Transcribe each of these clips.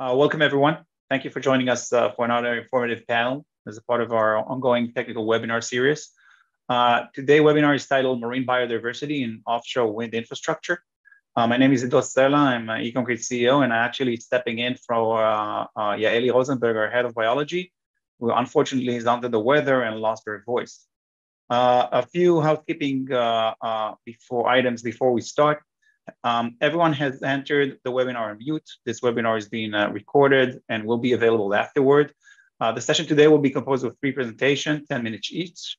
Uh, welcome, everyone. Thank you for joining us uh, for another informative panel as a part of our ongoing technical webinar series. Uh, today webinar is titled Marine Biodiversity in Offshore Wind Infrastructure. Uh, my name is Ido Sella, I'm ECOncrete CEO, and I'm actually stepping in for uh, uh, Yaeli Rosenberg, our head of biology, who unfortunately is under the weather and lost her voice. Uh, a few housekeeping before items before we start. Um, everyone has entered the webinar on mute. This webinar is being uh, recorded and will be available afterward. Uh, the session today will be composed of three presentations, 10 minutes each,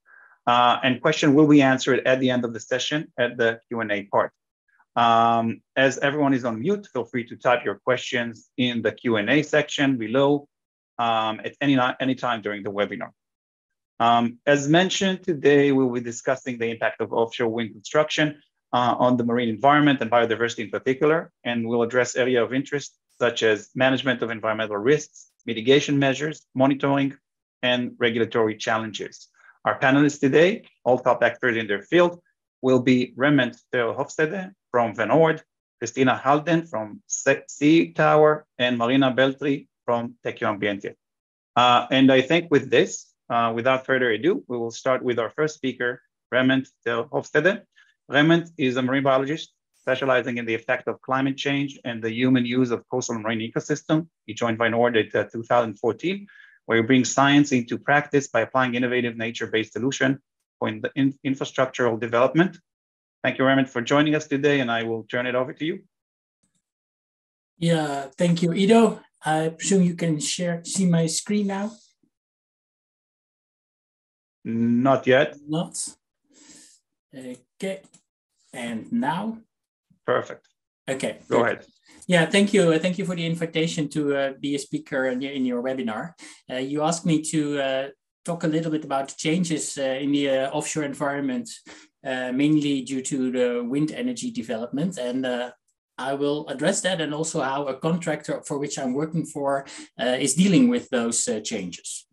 uh, and question will be answered at the end of the session at the Q&A part. Um, as everyone is on mute, feel free to type your questions in the Q&A section below um, at any, any time during the webinar. Um, as mentioned, today we will be discussing the impact of offshore wind construction uh, on the marine environment and biodiversity in particular, and we'll address area of interest such as management of environmental risks, mitigation measures, monitoring, and regulatory challenges. Our panelists today, all top experts in their field, will be Remment Ter Hofstede from Van Oord, Christina Halldén from Seatower, and Marina Beltri from Tecno Ambiente. Uh, and I think with this, uh, without further ado, we will start with our first speaker, Remment Ter Hofstede, Remment is a marine biologist specializing in the effect of climate change and the human use of coastal marine ecosystem. He joined Van Oord in uh, 2014, where he brings science into practice by applying innovative nature-based solution for in the in infrastructural development. Thank you, Remment, for joining us today, and I will turn it over to you. Yeah, thank you, Ido. I presume you can share see my screen now. Not yet. Not. Okay. And now? Perfect. Okay. Go ahead. Yeah, thank you. Thank you for the invitation to uh, be a speaker in, in your webinar. Uh, you asked me to uh, talk a little bit about changes uh, in the uh, offshore environment, uh, mainly due to the wind energy development. And I will address that and also how a contractor for which I'm working for is dealing with those changes.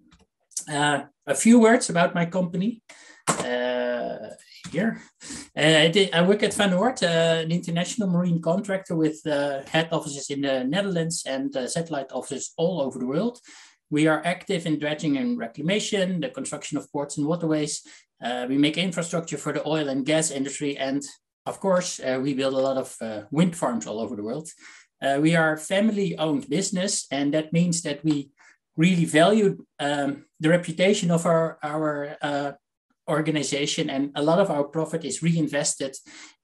a few words about my company here. Uh, I work at Van Oord, uh, an international marine contractor with uh, head offices in the Netherlands and uh, satellite offices all over the world. We are active in dredging and reclamation, the construction of ports and waterways. Uh, we make infrastructure for the oil and gas industry. And of course, uh, we build a lot of wind farms all over the world. we are family owned business, and that means that we really value um, the reputation of our, our organization and a lot of our profit is reinvested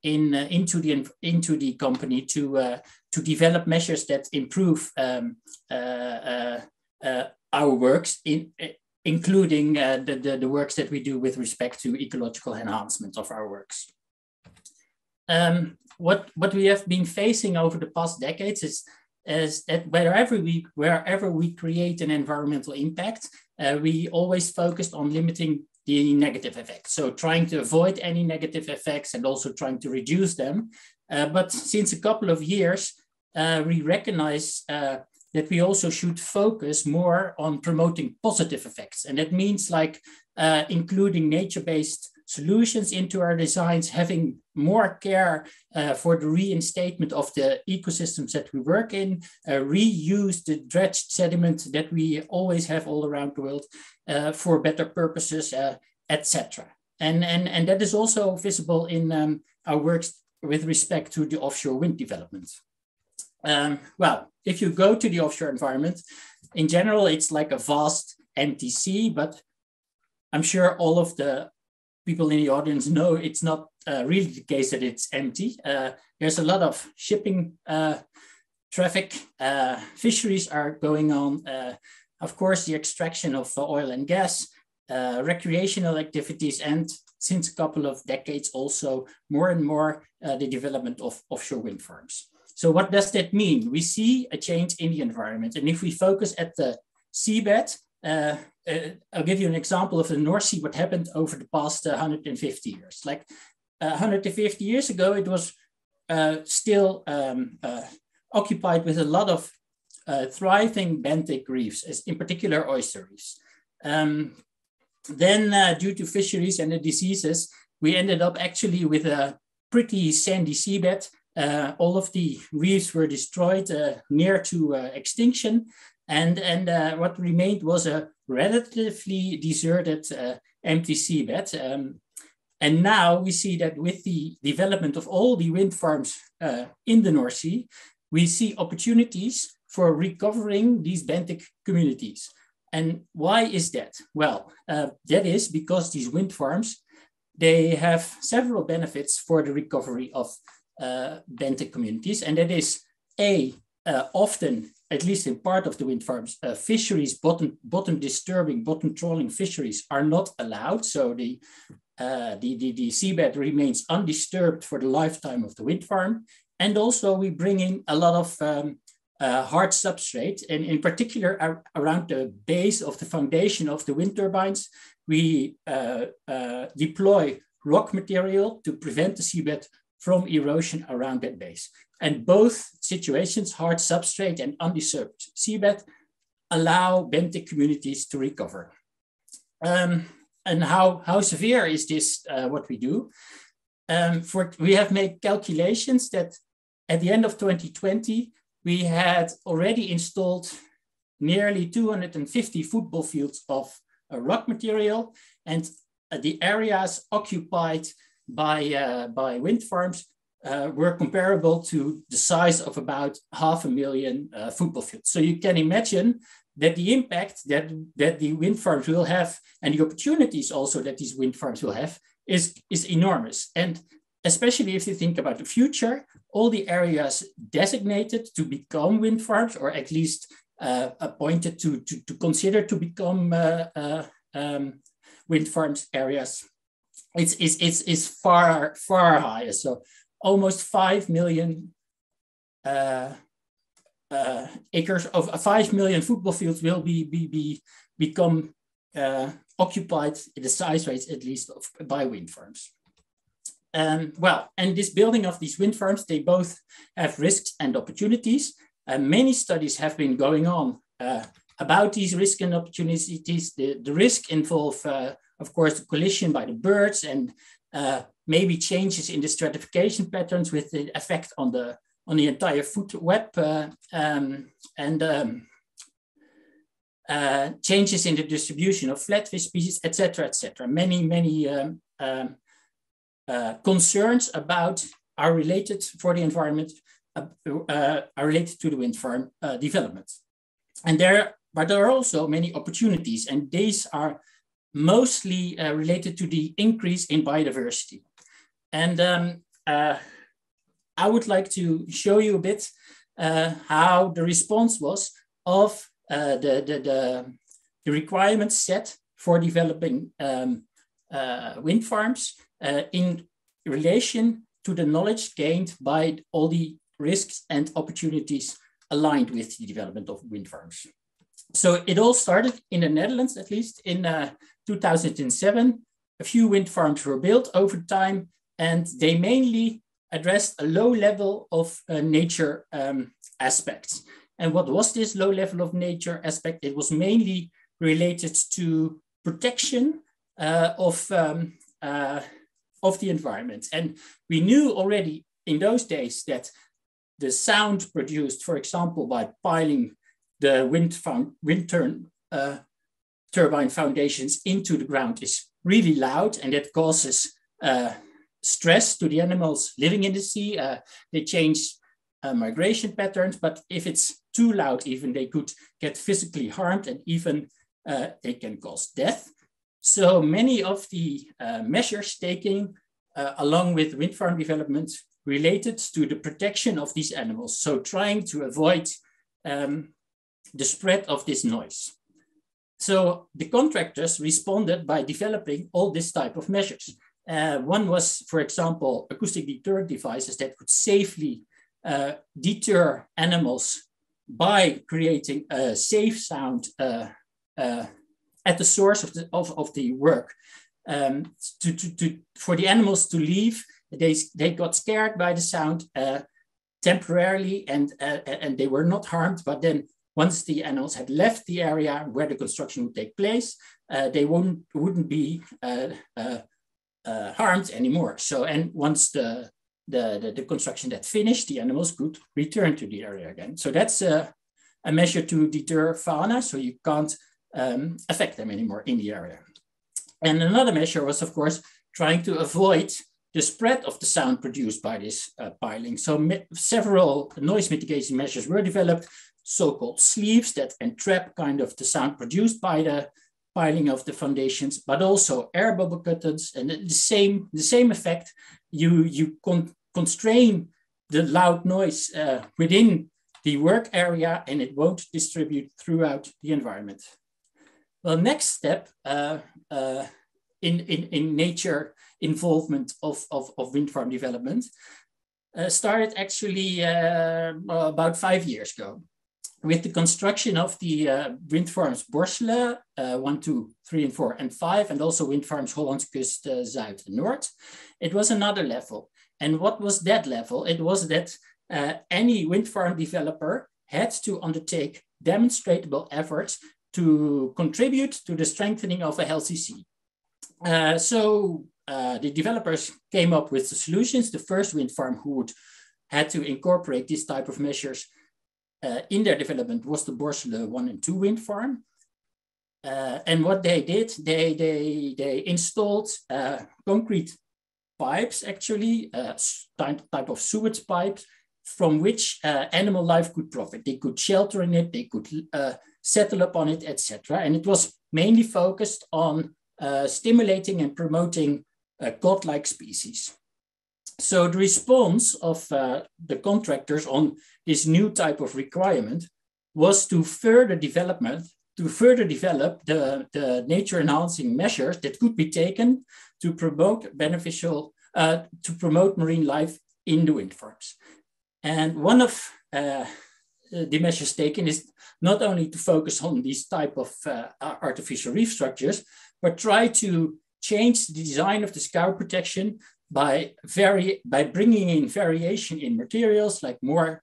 in uh, into the into the company to uh, to develop measures that improve um, uh, uh, uh our works in including uh, the, the, the works that we do with respect to ecological enhancement of our works. Um, what what we have been facing over the past decades is is that wherever we wherever we create an environmental impact we always focused on limiting the negative effects. So trying to avoid any negative effects and also trying to reduce them. Uh, but since a couple of years, uh, we recognize uh, that we also should focus more on promoting positive effects. And that means like uh, including nature-based solutions into our designs, having more care uh, for the reinstatement of the ecosystems that we work in, uh, reuse the dredged sediment that we always have all around the world, uh, for better purposes, uh, etc. And, and, and that is also visible in um, our works with respect to the offshore wind development. Um, well, if you go to the offshore environment, in general, it's like a vast empty sea, but I'm sure all of the people in the audience know it's not uh, really the case that it's empty. Uh, there's a lot of shipping uh, traffic, uh, fisheries are going on, uh, of course, the extraction of oil and gas, uh, recreational activities, and since a couple of decades also more and more the development of offshore wind farms. So what does that mean? We see a change in the environment. And if we focus at the seabed, uh, uh I'll give you an example of the North Sea, what happened over the past 150 uh, years. Like 150 years ago, it was still um, occupied with a lot of uh, thriving benthic reefs, in particular oyster reefs. Um, then, uh, due to fisheries and the diseases, we ended up actually with a pretty sandy seabed Uh, all of the reefs were destroyed uh, near to uh, extinction. And, and uh, what remained was a relatively deserted uh, empty seabed. Um, and now we see that with the development of all the wind farms uh, in the North Sea, we see opportunities for recovering these benthic communities. And why is that? Well, uh, that is because these wind farms, they have several benefits for the recovery of uh, benthic communities. And that is A, uh, often, at least in part of the wind farms, uh, fisheries, bottom, bottom disturbing, bottom trawling fisheries are not allowed. So the, uh, the, the, the seabed remains undisturbed for the lifetime of the wind farm. And also we bring in a lot of um, uh, hard substrate, and in particular ar around the base of the foundation of the wind turbines, we uh, uh, deploy rock material to prevent the seabed from erosion around that base. And both situations, hard substrate and undisturbed seabed, allow benthic communities to recover. Um, and how, how severe is this, uh, what we do? Um, for, we have made calculations that at the end of 2020, we had already installed nearly 250 football fields of uh, rock material and uh, the areas occupied by, uh, by wind farms uh, were comparable to the size of about half a million uh, football fields. So you can imagine that the impact that, that the wind farms will have and the opportunities also that these wind farms will have is, is enormous. And especially if you think about the future, all the areas designated to become wind farms, or at least uh, appointed to, to, to, consider to become uh, uh, um, wind farms areas, it's, it's, it's, it's far, far higher. So almost 5 million uh, uh, acres of uh, 5 million football fields will be, be, be become occupied in the size rates at least of, by wind farms. Um, well, and this building of these wind farms, they both have risks and opportunities. Uh, many studies have been going on uh, about these risks and opportunities. The, the risk involve, uh, of course, the collision by the birds and uh, maybe changes in the stratification patterns with the effect on the on the entire food web uh, um, and um, uh, changes in the distribution of flatfish species, etc., etc. Many, many um, um uh, concerns about are related for the environment, uh, uh, are related to the wind farm uh, development. And there, but there are also many opportunities, and these are mostly related to the increase in biodiversity. And um, I would like to show you a bit how the response was of the, the, the, the requirements set for developing um, uh, wind farms uh, in relation to the knowledge gained by all the risks and opportunities aligned with the development of wind farms. So it all started in the Netherlands, at least in uh, 2007. A few wind farms were built over time, and they mainly addressed a low level of uh, nature um, aspects. And what was this low level of nature aspect? It was mainly related to protection uh, of um, uh, of the environment. And we knew already in those days that the sound produced, for example, by piling the wind, wind turn, uh, turbine foundations into the ground is really loud and that causes uh, stress to the animals living in the sea. Uh, they change uh, migration patterns, but if it's too loud, even they could get physically harmed and even uh, they can cause death. So many of the uh, measures taken uh, along with wind farm development related to the protection of these animals. So trying to avoid um, the spread of this noise. So the contractors responded by developing all this type of measures. Uh, one was, for example, acoustic deterrent devices that could safely uh, deter animals by creating a safe sound uh, uh at the source of the, of, of the work. Um, to, to, to, for the animals to leave, they, they got scared by the sound uh, temporarily and, uh, and they were not harmed. But then once the animals had left the area where the construction would take place, they wouldn't, wouldn't be uh, harmed anymore. So, and once the, the, the, the, construction that finished, the animals could return to the area again. So that's a, a measure to deter fauna, so you can't um, affect them anymore in the area. And another measure was, of course, trying to avoid the spread of the sound produced by this uh, piling. So several noise mitigation measures were developed, so-called sleeves that entrap kind of the sound produced by the piling of the foundations, but also air bubble curtains and the same, the same effect. You, you con constrain the loud noise uh, within the work area and it won't distribute throughout the environment. Well, next step uh, uh, in, in, in nature involvement of, of, of wind farm development uh, started actually uh, about five years ago with the construction of the uh, wind farms Borssele, uh, 1, 2, 3, and 4, and 5, and also wind farms Hollandse Kust uh, Zuid and Noord, it was another level. And what was that level? It was that uh, any wind farm developer had to undertake demonstrable efforts to contribute to the strengthening of a healthy sea. Uh, so uh, the developers came up with the solutions. The first wind farm who would had to incorporate these type of measures in their development was the Borssele 1 and 2 wind farm. Uh, and what they did, they, they, they installed uh, concrete pipes, actually, type, type of sewage pipes, from which animal life could profit. They could shelter in it, they could settle upon it, etc. And it was mainly focused on uh, stimulating and promoting uh, codlike species. So the response of uh, the contractors on this new type of requirement was to further development, to further develop the, the nature enhancing measures that could be taken to promote beneficial, uh, to promote marine life in the wind farms. And one of uh, the measures taken is not only to focus on these type of uh, artificial reef structures, but try to change the design of the scour protection by, vari by bringing in variation in materials like more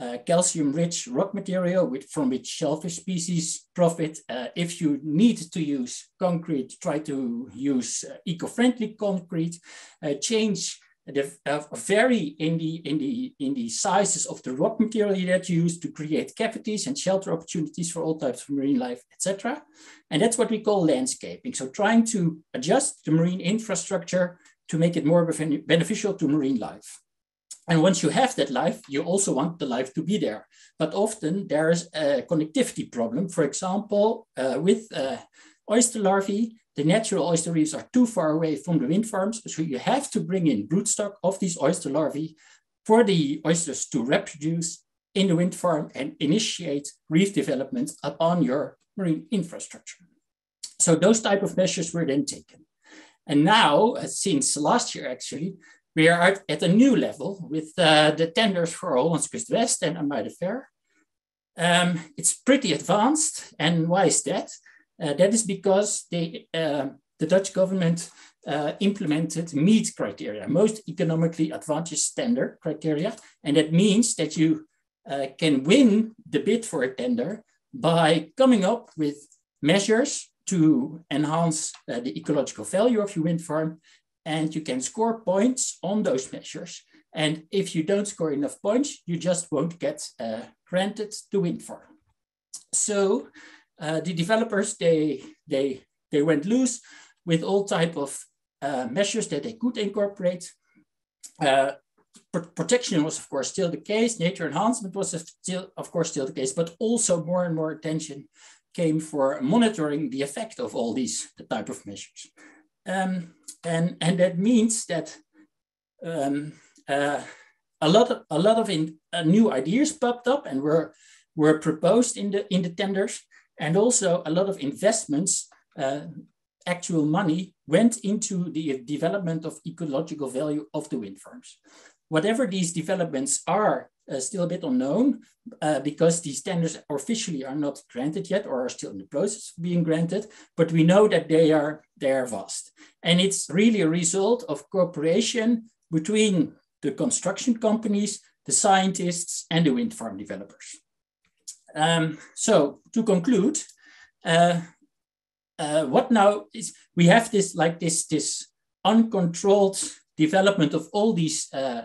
uh, calcium-rich rock material with, from which shellfish species profit. Uh, if you need to use concrete, try to use uh, eco-friendly concrete, uh, change the, uh, vary in the, in, the, in the sizes of the rock material that you use to create cavities and shelter opportunities for all types of marine life, etc. And that's what we call landscaping. So trying to adjust the marine infrastructure to make it more beneficial to marine life. And once you have that life, you also want the life to be there. But often there is a connectivity problem. For example, uh, with uh, oyster larvae, the natural oyster reefs are too far away from the wind farms. So you have to bring in broodstock of these oyster larvae for the oysters to reproduce in the wind farm and initiate reef development upon your marine infrastructure. So those type of measures were then taken. And now, uh, since last year actually, we are at a new level with uh, the tenders for Hollandse Kust West and IJmuiden Ver. Um, it's pretty advanced. And why is that? Uh, that is because they, uh, the Dutch government uh, implemented MEAT criteria, most economically advantaged standard criteria. And that means that you uh, can win the bid for a tender by coming up with measures to enhance uh, the ecological value of your wind farm. And you can score points on those measures. And if you don't score enough points, you just won't get uh, granted the wind farm. So uh, the developers, they, they, they went loose with all type of uh, measures that they could incorporate. Uh, protection was of course still the case, nature enhancement was still, of course still the case, but also more and more attention came for monitoring the effect of all these the type of measures. Um, and, and that means that um, uh, a lot of, a lot of in, uh, new ideas popped up and were, were proposed in the, in the tenders. And also a lot of investments, uh, actual money went into the development of ecological value of the wind farms. Whatever these developments are uh, still a bit unknown uh, because these tenders officially are not granted yet or are still in the process of being granted, but we know that they are, they are vast. And it's really a result of cooperation between the construction companies, the scientists, and the wind farm developers. Um, so to conclude, uh, uh, what now is we have this like this this uncontrolled development of all these uh,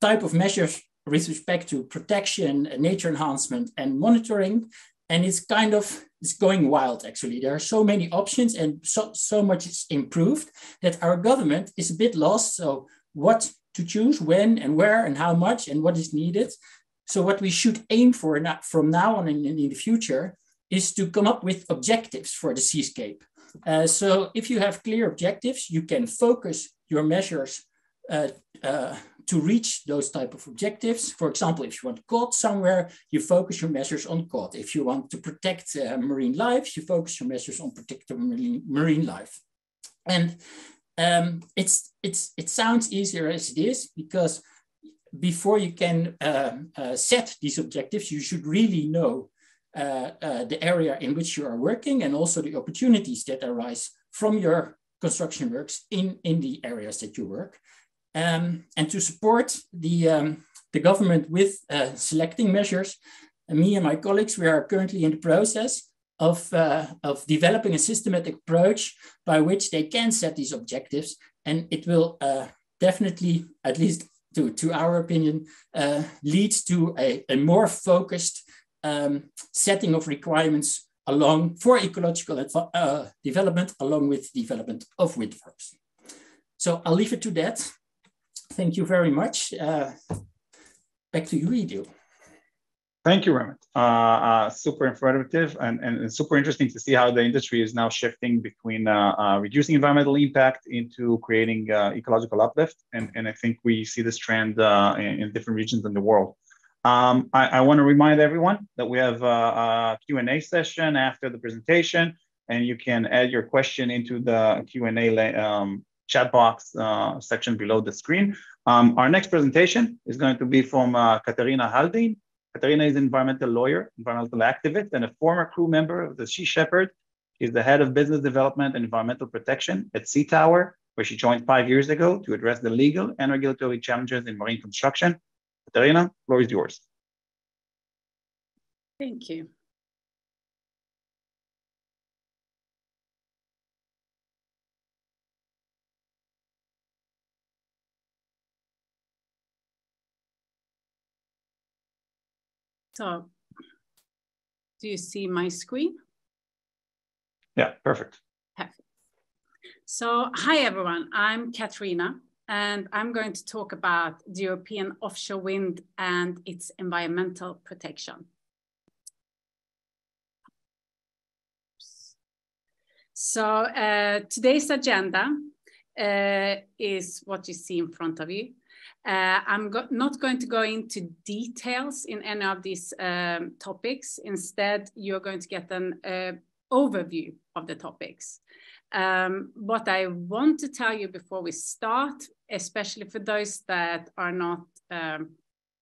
type of measures with respect to protection, nature enhancement, and monitoring. And it's kind of it's going wild actually. There are so many options and so, so much is improved that our government is a bit lost. So what to choose, when and where and how much and what is needed. So what we should aim for from now on in, in the future is to come up with objectives for the seascape. Uh, so if you have clear objectives, you can focus your measures uh, uh, to reach those type of objectives. For example, if you want cod somewhere, you focus your measures on cod. If you want to protect uh, marine life, you focus your measures on protecting marine, marine life. And um, it's, it's, it sounds easier as it is because before you can uh, uh, set these objectives, you should really know uh, uh, the area in which you are working and also the opportunities that arise from your construction works in, in the areas that you work. Um, and to support the, um, the government with uh, selecting measures, me and my colleagues, we are currently in the process of, uh, of developing a systematic approach by which they can set these objectives. And it will uh, definitely, at least to, to our opinion, uh, lead to a, a more focused um, setting of requirements along for ecological uh, development along with development of wind farms. So I'll leave it to that. Thank you very much. Uh, back to you, Ido. Thank you, Raymond. Uh, uh, super informative and, and, super interesting to see how the industry is now shifting between uh, uh reducing environmental impact into creating uh, ecological uplift. And, and I think we see this trend uh, in, in, different regions in the world. Um, I, I want to remind everyone that we have a, a Q&A session after the presentation, and you can add your question into the Q&A um, chat box uh, section below the screen. Um, our next presentation is going to be from uh, Katarina Halldén. Katarina is an environmental lawyer, environmental activist, and a former crew member of the Sea Shepherd. She's the head of business development and environmental protection at Seatower, where she joined five years ago to address the legal and regulatory challenges in marine construction. Katarina, floor is yours. Thank you. So do you see my screen? Yeah, perfect. Perfect. So hi, everyone. I'm Katrina, and I'm going to talk about the European offshore wind and its environmental protection. So uh, today's agenda uh, is what you see in front of you. Uh, I'm go not going to go into details in any of these um, topics. Instead, you're going to get an uh, overview of the topics. Um, what I want to tell you before we start, especially for those that are not um,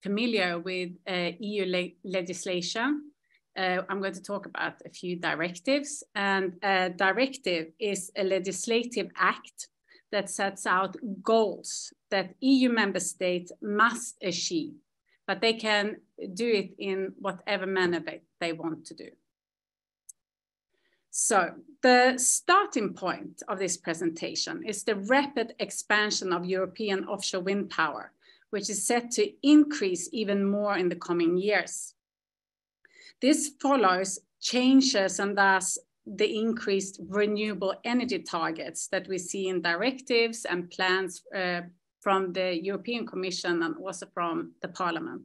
familiar with uh, EU le legislation, uh, I'm going to talk about a few directives. And a directive is a legislative act that sets out goals that EU member states must achieve, but they can do it in whatever manner they, they want to do. So the starting point of this presentation is the rapid expansion of European offshore wind power, which is set to increase even more in the coming years. This follows changes and thus the increased renewable energy targets that we see in directives and plans uh, from the European Commission and also from the Parliament.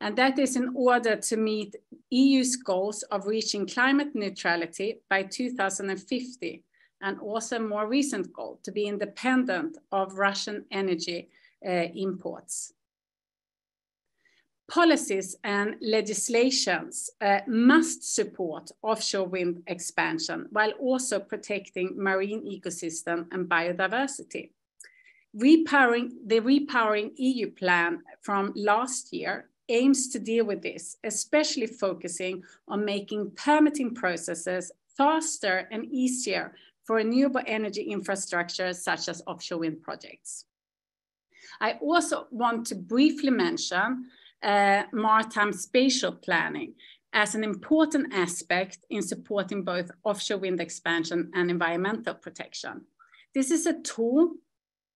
And that is in order to meet EU's goals of reaching climate neutrality by 2050, and also more recent goal to be independent of Russian energy uh, imports policies and legislations uh, must support offshore wind expansion while also protecting marine ecosystem and biodiversity. Repowering, the Repowering EU plan from last year aims to deal with this, especially focusing on making permitting processes faster and easier for renewable energy infrastructure such as offshore wind projects. I also want to briefly mention uh, maritime spatial planning as an important aspect in supporting both offshore wind expansion and environmental protection. This is a tool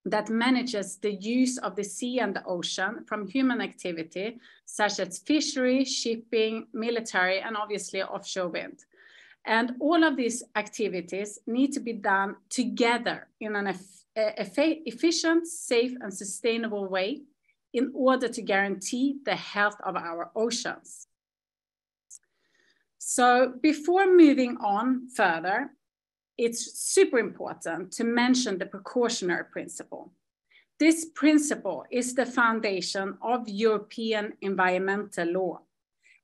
that manages the use of the sea and the ocean from human activity, such as fishery, shipping, military, and obviously offshore wind. And all of these activities need to be done together in an efficient, safe, and sustainable way in order to guarantee the health of our oceans. So before moving on further, it's super important to mention the precautionary principle. This principle is the foundation of European environmental law.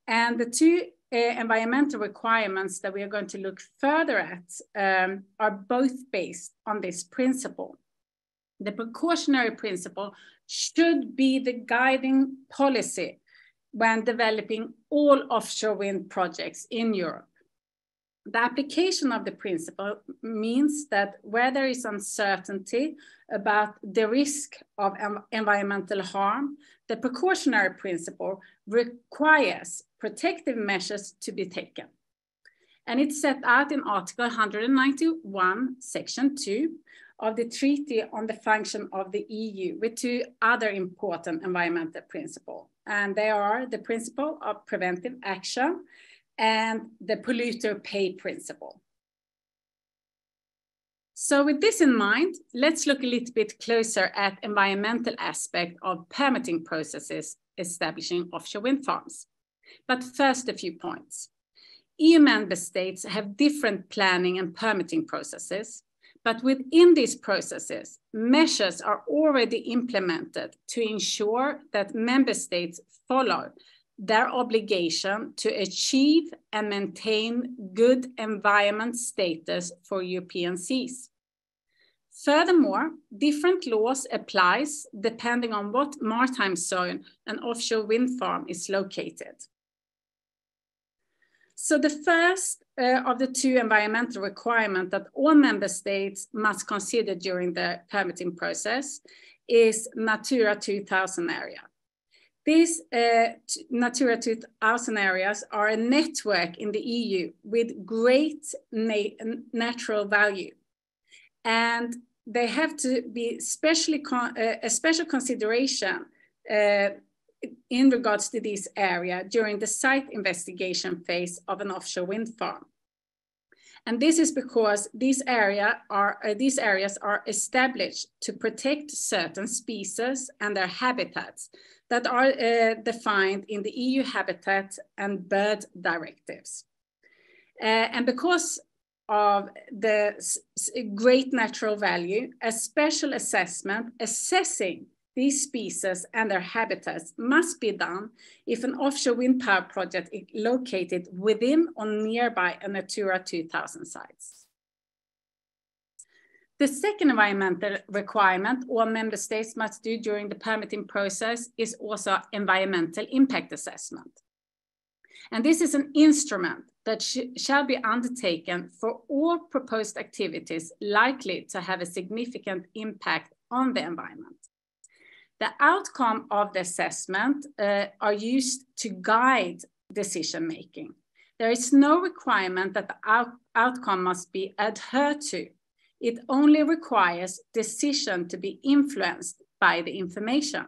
And the two uh, environmental requirements that we are going to look further at um, are both based on this principle. The precautionary principle should be the guiding policy when developing all offshore wind projects in Europe. The application of the principle means that where there is uncertainty about the risk of environmental harm, the precautionary principle requires protective measures to be taken. And it's set out in Article 191, Section 2 of the Treaty on the Function of the EU with two other important environmental principles. And they are the principle of preventive action and the polluter pay principle. So with this in mind, let's look a little bit closer at environmental aspect of permitting processes establishing offshore wind farms. But first, a few points. EU member states have different planning and permitting processes, but within these processes, measures are already implemented to ensure that member states follow their obligation to achieve and maintain good environment status for European seas. Furthermore, different laws applies depending on what maritime zone an offshore wind farm is located. So the first uh, of the two environmental requirements that all member states must consider during the permitting process is Natura 2000 area. These uh, Natura 2000 areas are a network in the EU with great na natural value. And they have to be specially uh, a special consideration uh, in regards to this area during the site investigation phase of an offshore wind farm. And this is because these, area are, uh, these areas are established to protect certain species and their habitats that are uh, defined in the EU Habitat and Bird Directives. Uh, and because of the great natural value, a special assessment assessing these species and their habitats must be done if an offshore wind power project is located within or nearby a Natura 2000 sites. The second environmental requirement all member states must do during the permitting process is also environmental impact assessment. And this is an instrument that sh shall be undertaken for all proposed activities likely to have a significant impact on the environment. The outcome of the assessment uh, are used to guide decision making. There is no requirement that the out outcome must be adhered to it only requires decision to be influenced by the information.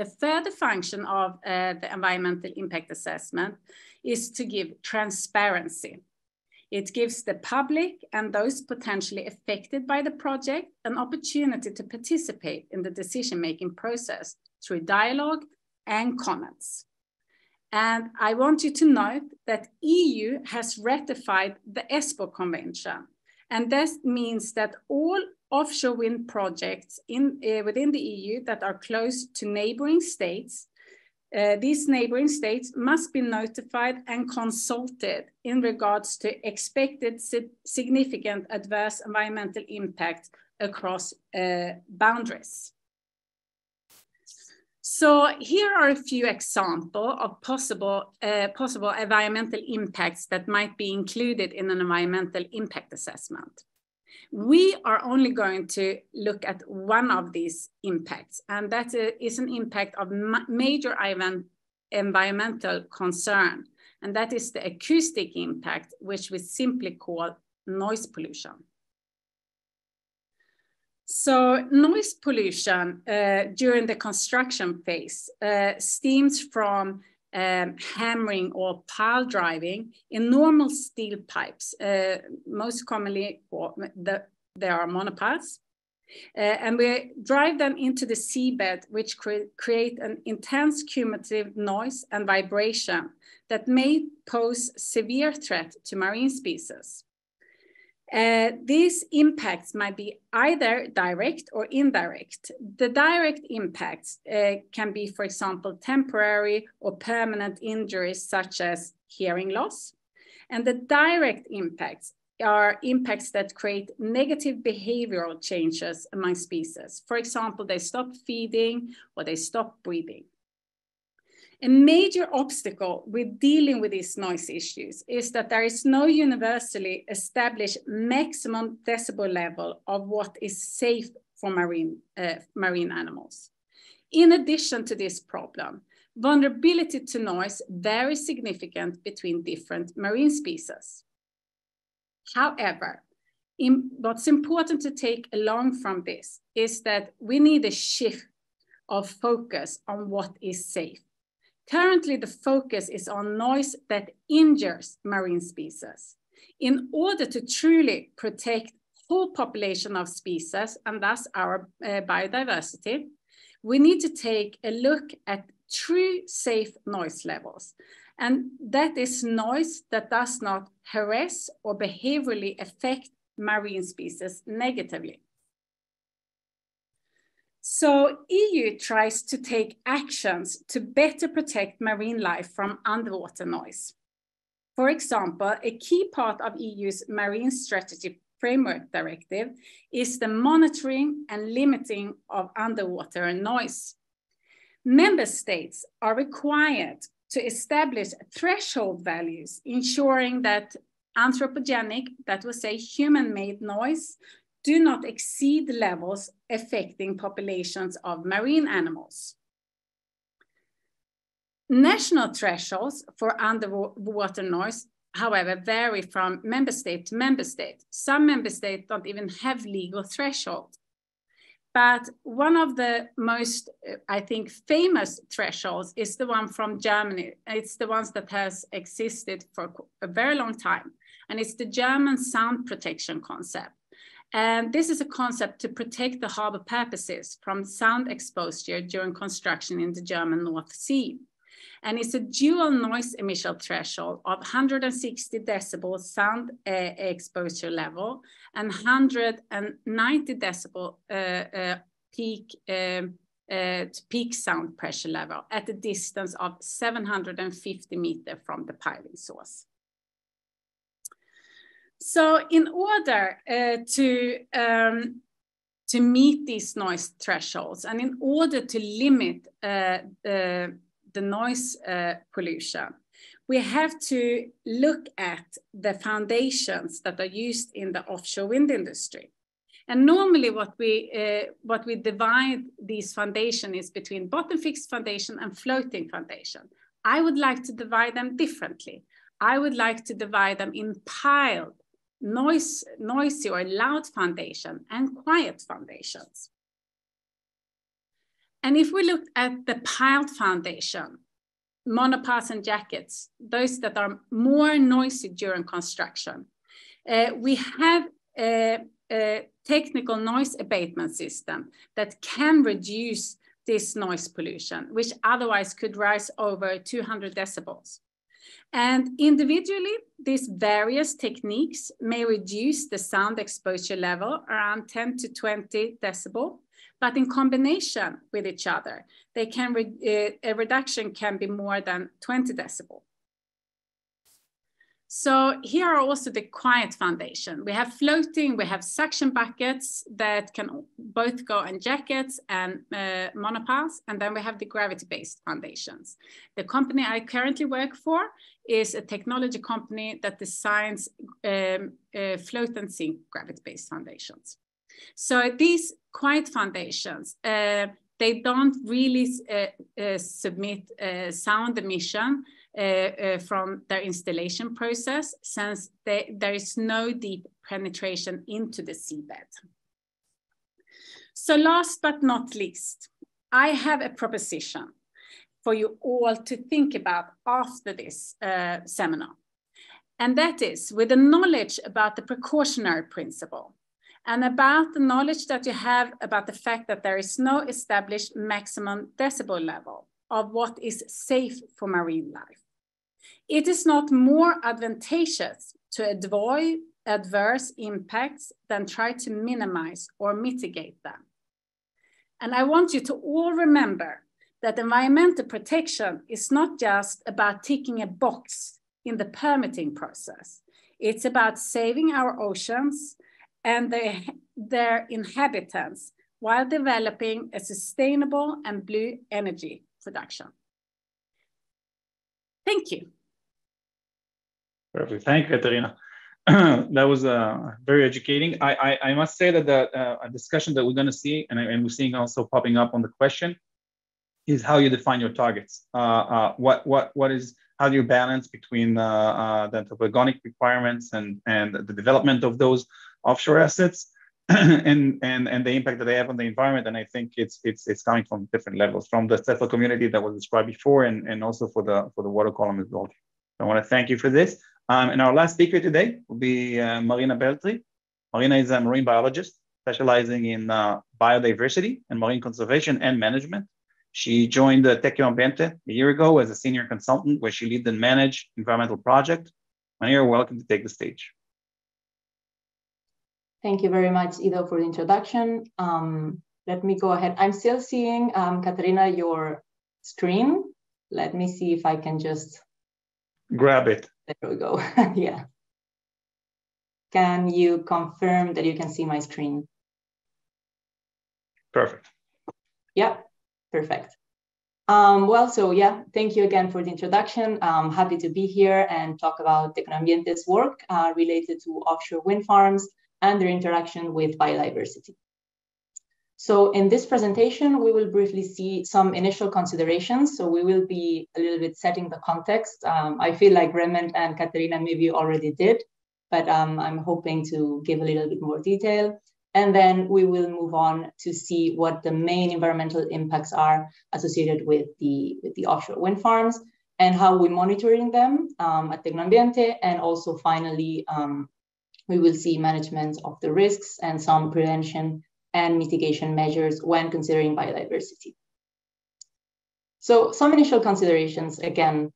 A further function of uh, the environmental impact assessment is to give transparency. It gives the public and those potentially affected by the project an opportunity to participate in the decision-making process through dialogue and comments. And I want you to note that EU has ratified the Espoo Convention, and this means that all offshore wind projects in, uh, within the EU that are close to neighboring states, uh, these neighboring states must be notified and consulted in regards to expected significant adverse environmental impact across uh, boundaries. So here are a few examples of possible, uh, possible environmental impacts that might be included in an environmental impact assessment. We are only going to look at one of these impacts, and that is an impact of ma major environmental concern, and that is the acoustic impact, which we simply call noise pollution. So noise pollution uh, during the construction phase uh, stems from um, hammering or pile driving in normal steel pipes. Uh, most commonly, the, there are monopiles. Uh, and we drive them into the seabed, which cre create an intense cumulative noise and vibration that may pose severe threat to marine species. Uh, these impacts might be either direct or indirect. The direct impacts uh, can be, for example, temporary or permanent injuries such as hearing loss. And the direct impacts are impacts that create negative behavioral changes among species. For example, they stop feeding or they stop breathing. A major obstacle with dealing with these noise issues is that there is no universally established maximum decibel level of what is safe for marine, uh, marine animals. In addition to this problem, vulnerability to noise varies significant between different marine species. However, in, what's important to take along from this is that we need a shift of focus on what is safe. Currently, the focus is on noise that injures marine species. In order to truly protect whole population of species and thus our uh, biodiversity, we need to take a look at true safe noise levels. And that is noise that does not harass or behaviorally affect marine species negatively. So EU tries to take actions to better protect marine life from underwater noise. For example, a key part of EU's Marine Strategy Framework Directive is the monitoring and limiting of underwater noise. Member states are required to establish threshold values, ensuring that anthropogenic, that will say human-made noise, do not exceed levels affecting populations of marine animals. National thresholds for underwater noise, however, vary from member state to member state. Some member states don't even have legal thresholds. But one of the most, I think, famous thresholds is the one from Germany. It's the ones that has existed for a very long time. And it's the German sound protection concept. And this is a concept to protect the harbor porpoises from sound exposure during construction in the German North Sea. And it's a dual noise emission threshold of 160 decibel sound uh, exposure level and 190 decibel uh, uh, peak um, uh, peak sound pressure level at a distance of 750 meter from the piling source. So in order uh, to, um, to meet these noise thresholds and in order to limit uh, the, the noise uh, pollution, we have to look at the foundations that are used in the offshore wind industry. And normally what we, uh, what we divide these foundation is between bottom fixed foundation and floating foundation. I would like to divide them differently. I would like to divide them in piled noise, noisy or loud foundation and quiet foundations. And if we look at the piled foundation, monopiles and jackets, those that are more noisy during construction, uh, we have a, a technical noise abatement system that can reduce this noise pollution, which otherwise could rise over 200 decibels. And individually, these various techniques may reduce the sound exposure level around 10 to 20 decibel, but in combination with each other, they can re uh, a reduction can be more than 20 decibel. So here are also the quiet foundation. We have floating, we have suction buckets that can both go on jackets and uh, monopiles, and then we have the gravity-based foundations. The company I currently work for is a technology company that designs um, uh, float and sink gravity-based foundations. So these quiet foundations, uh, they don't really uh, uh, submit uh, sound emission from their installation process since they, there is no deep penetration into the seabed. So last but not least, I have a proposition for you all to think about after this uh, seminar. And that is with the knowledge about the precautionary principle and about the knowledge that you have about the fact that there is no established maximum decibel level of what is safe for marine life. It is not more advantageous to avoid adverse impacts than try to minimize or mitigate them. And I want you to all remember that environmental protection is not just about ticking a box in the permitting process. It's about saving our oceans and their, their inhabitants while developing a sustainable and blue energy production. Thank you. Perfect. Thank you, Katarina. that was uh, very educating. I, I, I, must say that the uh, discussion that we're going to see, and, and, we're seeing also popping up on the question, is how you define your targets. Uh, uh what what what is how do you balance between uh, uh, the topogonic requirements and and the development of those offshore assets and and and the impact that they have on the environment and i think it's it's it's coming from different levels from the sessile community that was described before and and also for the for the water column as well i want to thank you for this um, and our last speaker today will be uh, marina beltri marina is a marine biologist specializing in uh, biodiversity and marine conservation and management she joined the Tecnoambiente a year ago as a senior consultant where she lead and manage environmental project. Maria, welcome to take the stage. Thank you very much, Ido, for the introduction. Um, let me go ahead. I'm still seeing, um, Katarina, your screen. Let me see if I can just grab it. There we go. yeah. Can you confirm that you can see my screen? Perfect. Yeah, Perfect. Um, well, so yeah, thank you again for the introduction. I'm happy to be here and talk about Tecnoambiente's work uh, related to offshore wind farms and their interaction with biodiversity. So in this presentation, we will briefly see some initial considerations. So we will be a little bit setting the context. Um, I feel like Remment and Katarina maybe already did, but um, I'm hoping to give a little bit more detail. And then we will move on to see what the main environmental impacts are associated with the, with the offshore wind farms and how we're monitoring them um, at Tecnoambiente. And also finally, um, we will see management of the risks and some prevention and mitigation measures when considering biodiversity. So some initial considerations, again,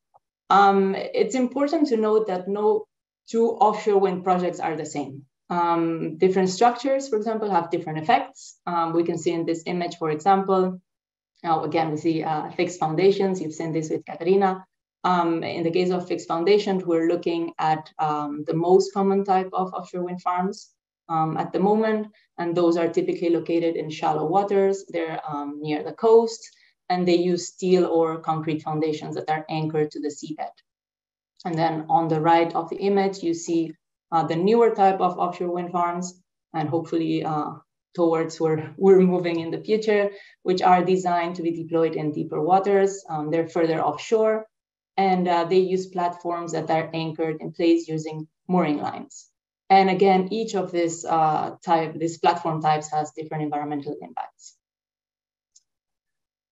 um, it's important to note that no two offshore wind projects are the same. Um, different structures, for example, have different effects. Um, we can see in this image, for example, now again, we see uh, fixed foundations. You've seen this with Katarina. Um, in the case of fixed foundations, we're looking at um, the most common type of offshore wind farms um, at the moment, and those are typically located in shallow waters. They're um, near the coast, and they use steel or concrete foundations that are anchored to the seabed. And then on the right of the image, you see uh, the newer type of offshore wind farms, and hopefully uh, towards where we're moving in the future, which are designed to be deployed in deeper waters. Um, they're further offshore, and uh, they use platforms that are anchored in place using mooring lines. And again, each of this uh, type, these platform types has different environmental impacts.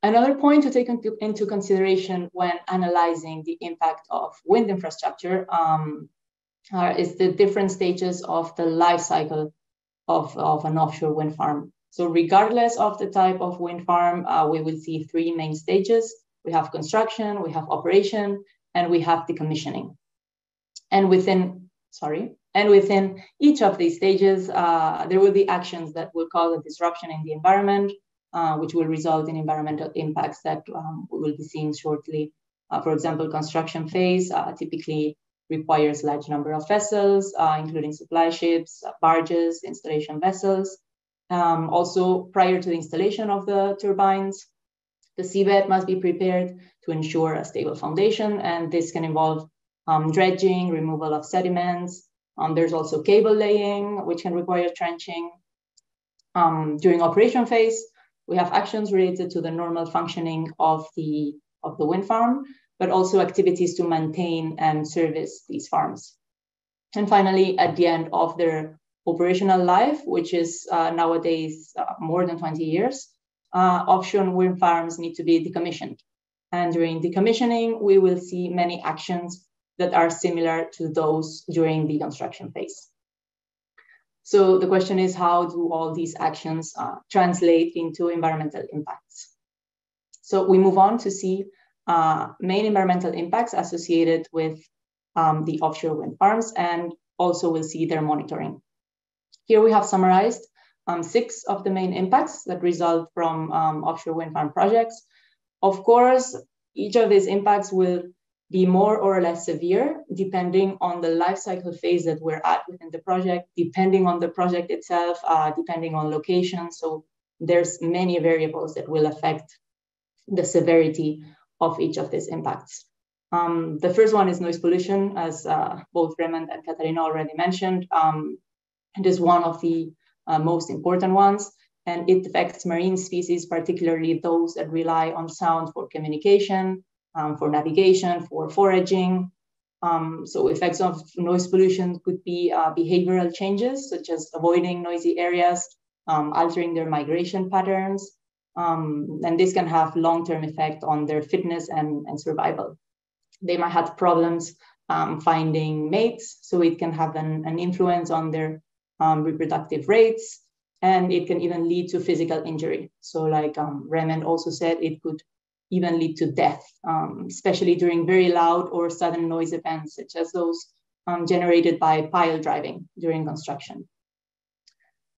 Another point to take into, into consideration when analyzing the impact of wind infrastructure um, uh, is the different stages of the life cycle of, of an offshore wind farm. So regardless of the type of wind farm, uh, we will see three main stages. We have construction, we have operation, and we have decommissioning. And within, sorry, and within each of these stages, uh, there will be actions that will cause a disruption in the environment, uh, which will result in environmental impacts that um, we will be seeing shortly. Uh, for example, construction phase, uh, typically requires large number of vessels, uh, including supply ships, uh, barges, installation vessels. Um, also, prior to the installation of the turbines, the seabed must be prepared to ensure a stable foundation, and this can involve um, dredging, removal of sediments. Um, there's also cable laying, which can require trenching. Um, during operation phase, we have actions related to the normal functioning of the, of the wind farm, but also activities to maintain and service these farms. And finally, at the end of their operational life, which is uh, nowadays uh, more than 20 years, uh, offshore wind farms need to be decommissioned. And during decommissioning, we will see many actions that are similar to those during the construction phase. So the question is, how do all these actions uh, translate into environmental impacts? So we move on to see uh, main environmental impacts associated with um, the offshore wind farms, and also we'll see their monitoring. Here we have summarized um, six of the main impacts that result from um, offshore wind farm projects. Of course, each of these impacts will be more or less severe depending on the life cycle phase that we're at within the project, depending on the project itself, uh, depending on location. So there's many variables that will affect the severity of each of these impacts. Um, the first one is noise pollution, as uh, both Remment and Katarina already mentioned. Um, it is one of the uh, most important ones, and it affects marine species, particularly those that rely on sound for communication, um, for navigation, for foraging. Um, so effects of noise pollution could be uh, behavioral changes, such as avoiding noisy areas, um, altering their migration patterns, um, and this can have long-term effect on their fitness and, and survival. They might have problems um, finding mates, so it can have an, an influence on their um, reproductive rates, and it can even lead to physical injury. So like um, Remment also said, it could even lead to death, um, especially during very loud or sudden noise events, such as those um, generated by pile driving during construction.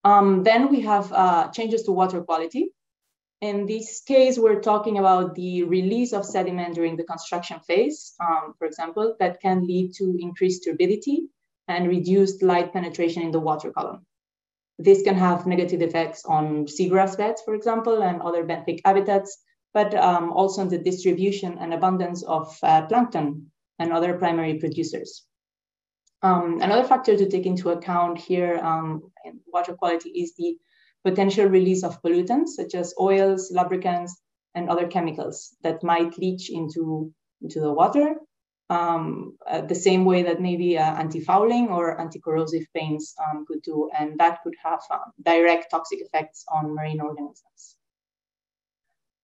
Um, then we have uh, changes to water quality. In this case, we're talking about the release of sediment during the construction phase, um, for example, that can lead to increased turbidity and reduced light penetration in the water column. This can have negative effects on seagrass beds, for example, and other benthic habitats, but um, also on the distribution and abundance of uh, plankton and other primary producers. Um, another factor to take into account here um, in water quality is the potential release of pollutants such as oils, lubricants, and other chemicals that might leach into, into the water, um, uh, the same way that maybe uh, anti-fouling or anti-corrosive paints um, could do, and that could have um, direct toxic effects on marine organisms.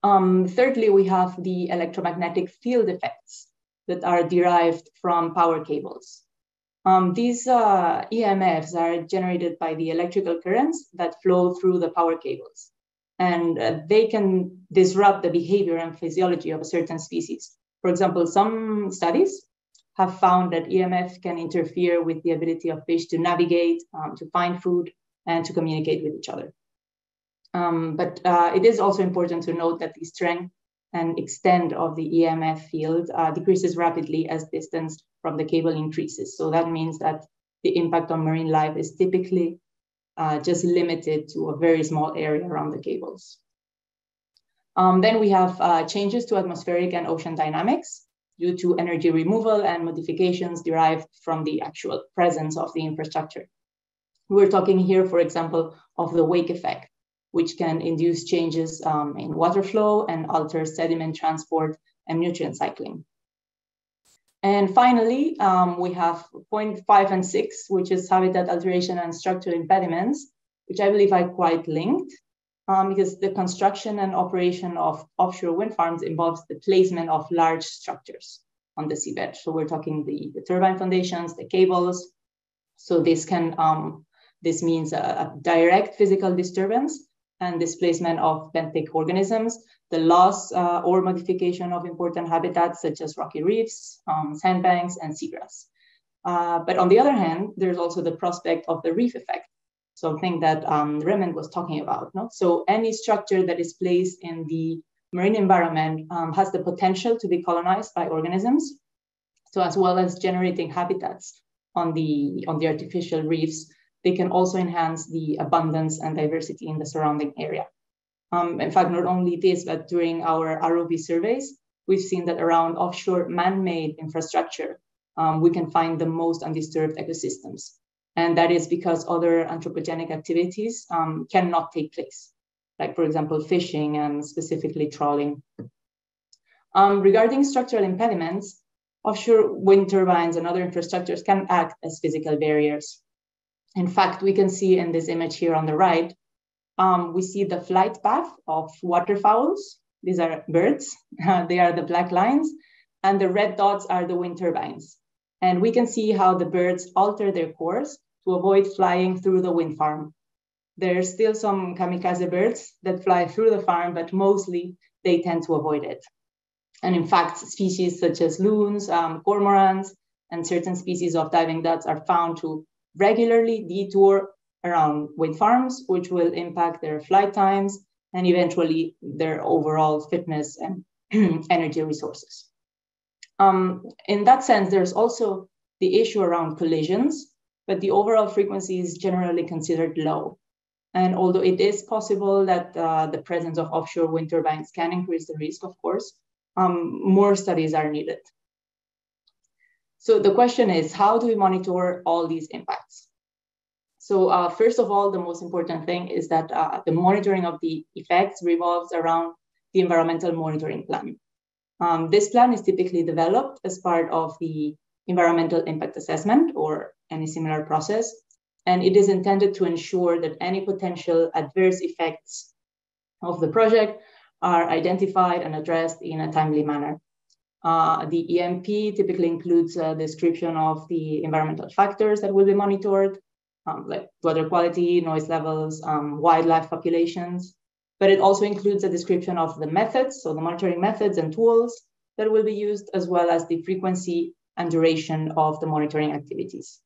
Um, thirdly, we have the electromagnetic field effects that are derived from power cables. Um, these uh, EMFs are generated by the electrical currents that flow through the power cables. And uh, they can disrupt the behavior and physiology of a certain species. For example, some studies have found that EMF can interfere with the ability of fish to navigate, um, to find food, and to communicate with each other. Um, but uh, it is also important to note that the strength and extent of the EMF field uh, decreases rapidly as distance from the cable increases. So that means that the impact on marine life is typically uh, just limited to a very small area around the cables. Um, then we have uh, changes to atmospheric and ocean dynamics due to energy removal and modifications derived from the actual presence of the infrastructure. We're talking here, for example, of the wake effect, which can induce changes um, in water flow and alter sediment transport and nutrient cycling. And finally, um, we have point five and six, which is habitat alteration and structural impediments, which I believe are quite linked um, because the construction and operation of offshore wind farms involves the placement of large structures on the seabed. So we're talking the, the turbine foundations, the cables. So this can, um, this means a, a direct physical disturbance and displacement of benthic organisms, the loss uh, or modification of important habitats such as rocky reefs, um, sandbanks, and seagrass. Uh, but on the other hand, there's also the prospect of the reef effect, something that um, Remment was talking about. No? So any structure that is placed in the marine environment um, has the potential to be colonized by organisms, so as well as generating habitats on the, on the artificial reefs they can also enhance the abundance and diversity in the surrounding area. Um, in fact, not only this, but during our ROV surveys, we've seen that around offshore man-made infrastructure, um, we can find the most undisturbed ecosystems. And that is because other anthropogenic activities um, cannot take place, like for example, fishing and specifically trawling. Um, regarding structural impediments, offshore wind turbines and other infrastructures can act as physical barriers In fact, we can see in this image here on the right, um, we see the flight path of waterfowls. These are birds. they are the black lines. And the red dots are the wind turbines. And we can see how the birds alter their course to avoid flying through the wind farm. There are still some kamikaze birds that fly through the farm, but mostly they tend to avoid it. And in fact, species such as loons, um, cormorants, and certain species of diving ducks are found to regularly detour around wind farms, which will impact their flight times and eventually their overall fitness and energy resources. Um, in that sense, there's also the issue around collisions, but the overall frequency is generally considered low. And although it is possible that uh, the presence of offshore wind turbines can increase the risk, of course, um, more studies are needed. So the question is, how do we monitor all these impacts? So uh, first of all, the most important thing is that uh, the monitoring of the effects revolves around the environmental monitoring plan. Um, this plan is typically developed as part of the environmental impact assessment or any similar process, and it is intended to ensure that any potential adverse effects of the project are identified and addressed in a timely manner. Uh, the EMP typically includes a description of the environmental factors that will be monitored, um, like water quality, noise levels, um, wildlife populations. But it also includes a description of the methods, so the monitoring methods and tools that will be used, as well as the frequency and duration of the monitoring activities.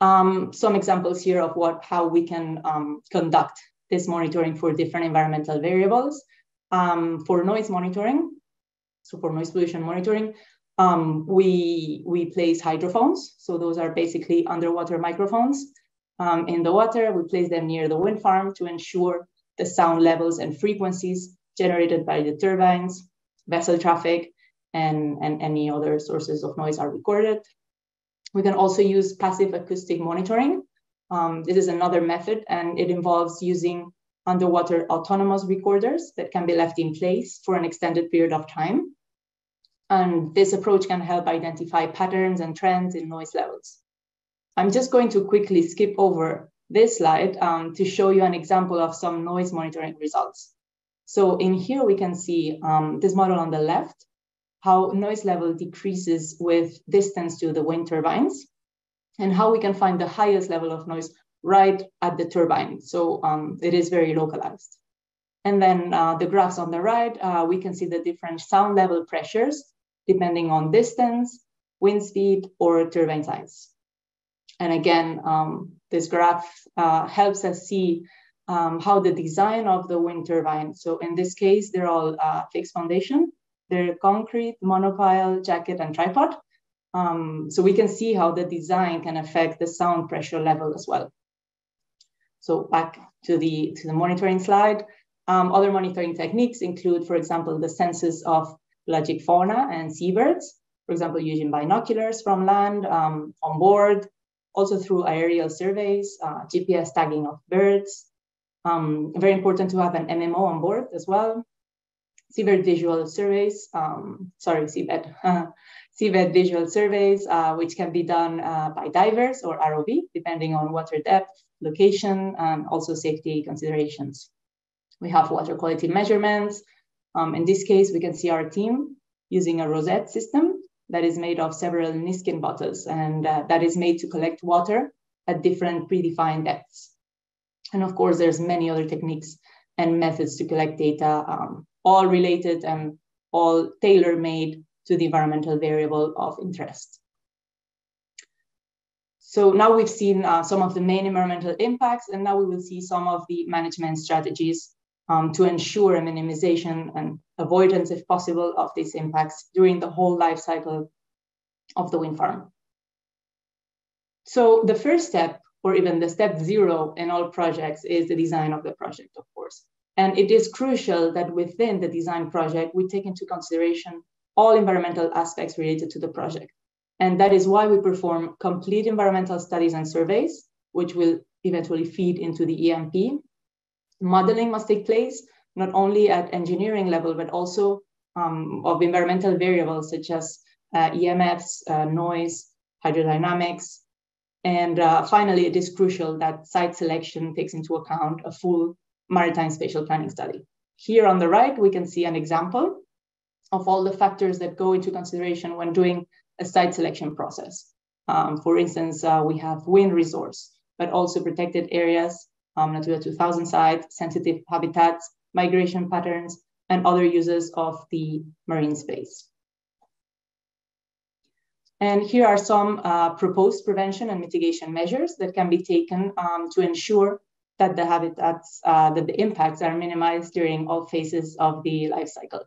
Um, some examples here of what how we can um, conduct this monitoring for different environmental variables. Um, for noise monitoring, so for noise pollution monitoring, um, we, we place hydrophones. So those are basically underwater microphones um, in the water. We place them near the wind farm to ensure the sound levels and frequencies generated by the turbines, vessel traffic, and, and any other sources of noise are recorded. We can also use passive acoustic monitoring. Um, this is another method, and it involves using underwater autonomous recorders that can be left in place for an extended period of time. And this approach can help identify patterns and trends in noise levels. I'm just going to quickly skip over this slide um, to show you an example of some noise monitoring results. So in here, we can see um, this model on the left, how noise level decreases with distance to the wind turbines and how we can find the highest level of noise right at the turbine. So um, it is very localized. And then uh, the graphs on the right, uh, we can see the different sound level pressures depending on distance, wind speed, or turbine size. And again, um, this graph uh, helps us see um, how the design of the wind turbine. So in this case, they're all uh, fixed foundation. They're concrete, monopile, jacket, and tripod. Um, so we can see how the design can affect the sound pressure level as well. So back to the, to the monitoring slide. Um, other monitoring techniques include, for example, the census of pelagic fauna and seabirds, for example, using binoculars from land um, on board, also through aerial surveys, uh, GPS tagging of birds. Um, very important to have an MMO on board as well. Seabed visual surveys, um, sorry, seabed, seabed visual surveys, uh, which can be done uh, by divers or ROV, depending on water depth, location, and also safety considerations. We have water quality measurements, um, in this case, we can see our team using a rosette system that is made of several Niskin bottles and uh, that is made to collect water at different predefined depths. And of course, there's many other techniques and methods to collect data, um, all related and all tailor-made to the environmental variable of interest. So now we've seen uh, some of the main environmental impacts, and now we will see some of the management strategies um, to ensure a minimization and avoidance, if possible, of these impacts during the whole life cycle of the wind farm. So the first step, or even the step zero in all projects, is the design of the project, of course. And it is crucial that within the design project, we take into consideration all environmental aspects related to the project. And that is why we perform complete environmental studies and surveys, which will eventually feed into the EMP modeling must take place not only at engineering level, but also um, of environmental variables such as uh, EMFs, uh, noise, hydrodynamics, And uh, finally, it is crucial that site selection takes into account a full maritime spatial planning study. Here on the right, we can see an example of all the factors that go into consideration when doing a site selection process. Um, for instance, uh, we have wind resource, but also protected areas, um, Natura 2000 sites, sensitive habitats, migration patterns, and other uses of the marine space. And here are some uh, proposed prevention and mitigation measures that can be taken um, to ensure that the habitats, uh, that the impacts are minimized during all phases of the life cycle.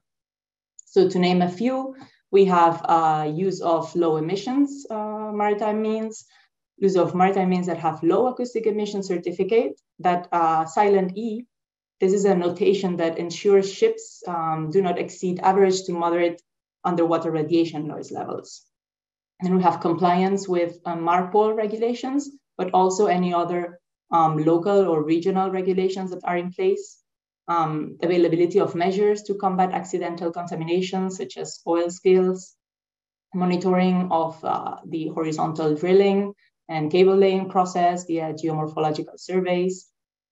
So to name a few, we have uh, use of low emissions uh, maritime means, use of maritime means that have low acoustic emission certificate, that uh, silent E, this is a notation that ensures ships um, do not exceed average to moderate underwater radiation noise levels. And we have compliance with um, MARPOL regulations, but also any other um, local or regional regulations that are in place. Um, availability of measures to combat accidental contamination, such as oil spills, monitoring of uh, the horizontal drilling and cable laying process via geomorphological surveys,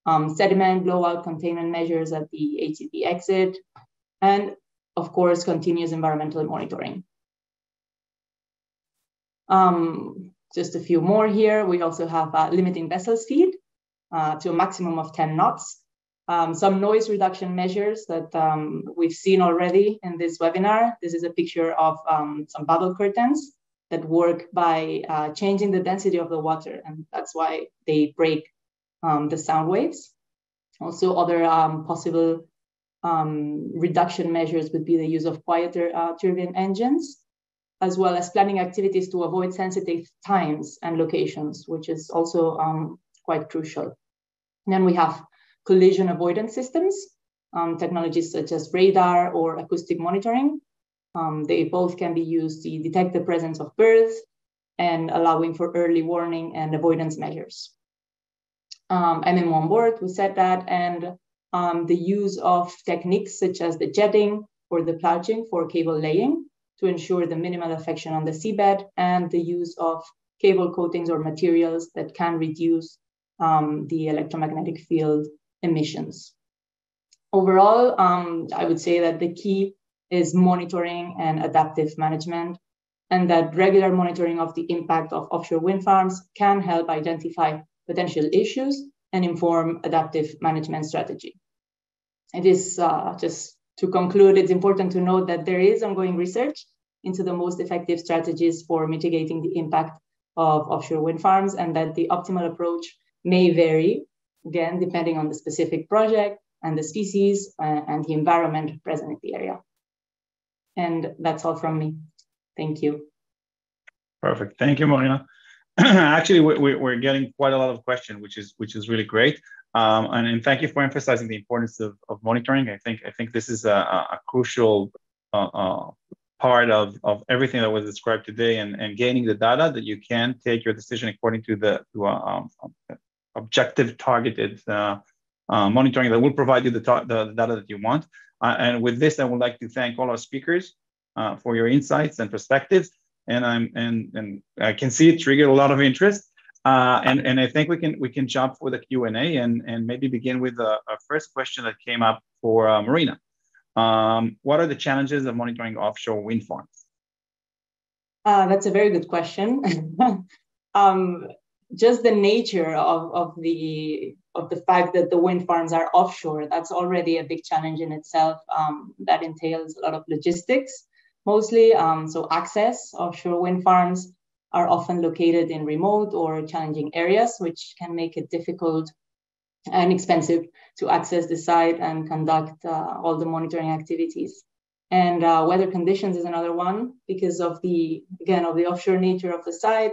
um, sediment blowout containment measures at the ATP exit, and of course, continuous environmental monitoring. Um, just a few more here. We also have uh, limiting vessel speed uh, to a maximum of 10 knots. Um, some noise reduction measures that um, we've seen already in this webinar. This is a picture of um, some bubble curtains that work by uh, changing the density of the water, and that's why they break um, the sound waves. Also, other um, possible um, reduction measures would be the use of quieter uh, turbine engines as well as planning activities to avoid sensitive times and locations, which is also um, quite crucial. And then we have collision avoidance systems, um, technologies such as radar or acoustic monitoring. Um, they both can be used to detect the presence of berths and allowing for early warning and avoidance measures. Um, MM on board, we said that, and um, the use of techniques such as the jetting or the ploughing for cable laying to ensure the minimal affection on the seabed and the use of cable coatings or materials that can reduce um, the electromagnetic field emissions. Overall, um, I would say that the key is monitoring and adaptive management, and that regular monitoring of the impact of offshore wind farms can help identify potential issues and inform adaptive management strategy. It is uh, just to conclude, it's important to note that there is ongoing research into the most effective strategies for mitigating the impact of offshore wind farms and that the optimal approach may vary, again, depending on the specific project and the species uh, and the environment present in the area. And that's all from me. Thank you. Perfect. Thank you, Marina. Actually, we, are getting quite a lot of questions, which is which is really great. Um, and, and, thank you for emphasizing the importance of, of monitoring. I think I think this is a, a crucial uh, uh, part of, of everything that was described today and, and gaining the data that you can take your decision according to the to, uh, um, objective targeted uh, monitoring that will provide you the, the, the data that you want. Uh, and with this, I would like to thank all our speakers uh, for your insights and perspectives. And I'm and and I can see it triggered a lot of interest. Uh, and, and I think we can we can jump for the Q&A and, and maybe begin with a, a first question that came up for uh, Marina. Um, what are the challenges of monitoring offshore wind farms? Uh, that's a very good question. um, just the nature of, of the of the fact that the wind farms are offshore, that's already a big challenge in itself. Um, that entails a lot of logistics, mostly. Um, so access offshore wind farms are often located in remote or challenging areas, which can make it difficult and expensive to access the site and conduct uh, all the monitoring activities. And uh, weather conditions is another one because of the, again, of the offshore nature of the site.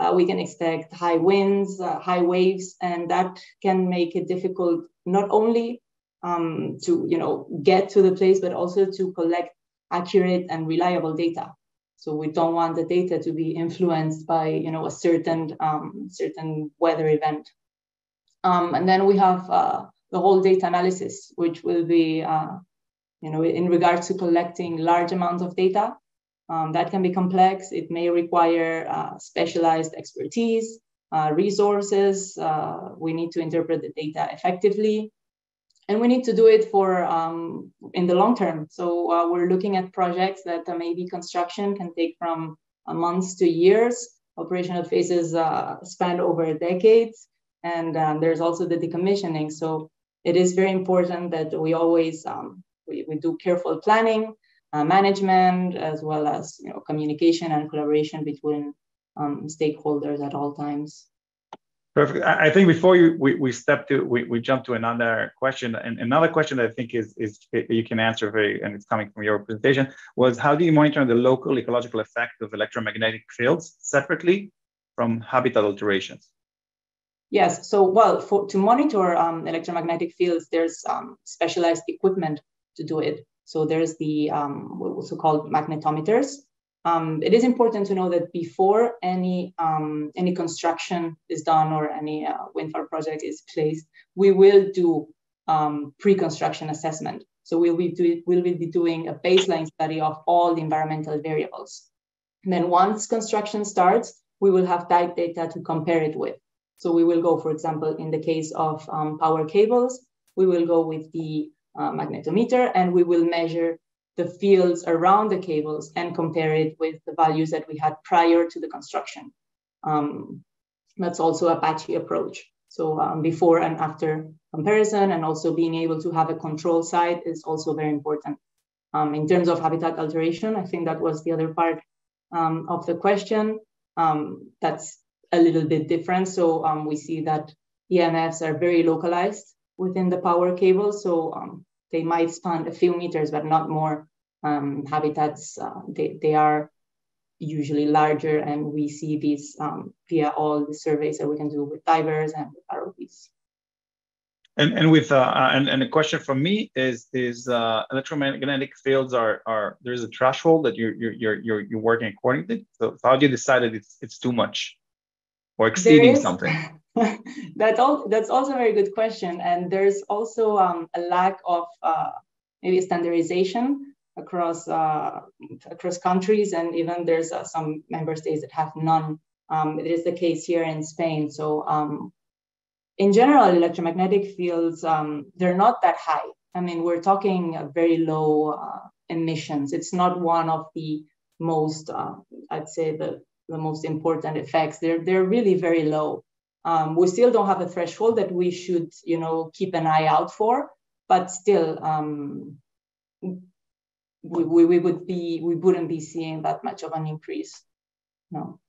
Uh, we can expect high winds, uh, high waves, and that can make it difficult not only um, to, you know, get to the place, but also to collect accurate and reliable data. So we don't want the data to be influenced by, you know, a certain um, certain weather event. Um, and then we have uh, the whole data analysis, which will be, uh, you know, in regards to collecting large amounts of data. Um, that can be complex. It may require uh, specialized expertise uh, resources. Uh, we need to interpret the data effectively. And we need to do it for um, in the long term. So uh, we're looking at projects that maybe construction can take from months to years. Operational phases span over decades. And um, there's also the decommissioning. So it is very important that we always um, we, we do careful planning, uh, management, as well as you know communication and collaboration between um, stakeholders at all times. Perfect. I think before you we, we step to we, we jump to another question and another question that I think is is you can answer very and it's coming from your presentation was how do you monitor the local ecological effect of electromagnetic fields separately from habitat alterations? Yes. So well, for to monitor um, electromagnetic fields, there's um, specialized equipment to do it. So there's the um, also called magnetometers um, it is important to know that before any um, any construction is done or any uh, wind farm project is placed, we will do um, pre-construction assessment. So we'll be do, we'll be doing a baseline study of all the environmental variables. And then once construction starts, we will have that data to compare it with. So we will go, for example, in the case of um, power cables, we will go with the uh, magnetometer and we will measure the fields around the cables and compare it with the values that we had prior to the construction. Um, that's also a BACI approach. So um, before and after comparison and also being able to have a control site is also very important. Um, in terms of habitat alteration, I think that was the other part um, of the question. Um, that's a little bit different. So um, we see that EMFs are very localized within the power cable. So they might span a few meters, but not more. Um, habitats, uh, they, they are usually larger, and we see these um, via all the surveys that we can do with divers and with ROVs. And, and with uh, uh, and, and a question from me is is uh, electromagnetic fields are are there's a threshold that you're you're you're you're working according to. So how do you decide that it's it's too much or exceeding something? that's all. That's also a very good question, and there's also um, a lack of uh, maybe standardization across uh, across countries, and even there's uh, some member states that have none. Um, it is the case here in Spain. So, um, in general, electromagnetic fields um, they're not that high. I mean, we're talking very low uh, emissions. It's not one of the most, uh, I'd say, the the most important effects. They're they're really very low. Um, we still don't have a threshold that we should, you know, keep an eye out for, but still, um, we, we, we would be we wouldn't be seeing that much of an increase. No.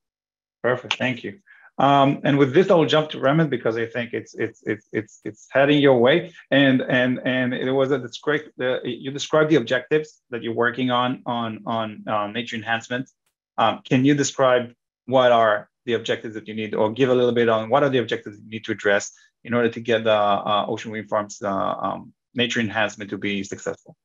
Perfect. Thank you. Um, and with this, I will jump to Remment because I think it's it's it's it's it's heading your way. And and and it was a describe the you described the objectives that you're working on on on uh, nature enhancement. Um, can you describe what are the objectives that you need, or give a little bit on what are the objectives you need to address in order to get the uh, ocean wind farms uh, um, nature enhancement to be successful?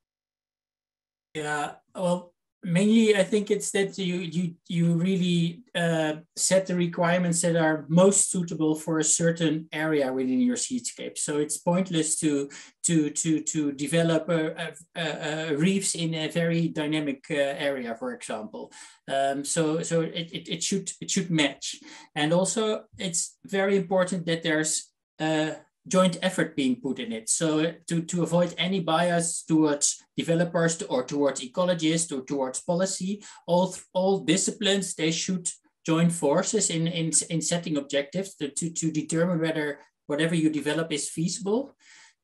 Yeah, well, mainly I think it's that you you you really uh, set the requirements that are most suitable for a certain area within your seascape So it's pointless to to to to develop a, a, a reefs in a very dynamic uh, area, for example. Um, so so it, it, it should it should match, and also it's very important that there's uh, joint effort being put in it. So to, to avoid any bias towards developers or towards ecologists or towards policy, all, all disciplines, they should join forces in, in, in setting objectives to, to, to determine whether whatever you develop is feasible.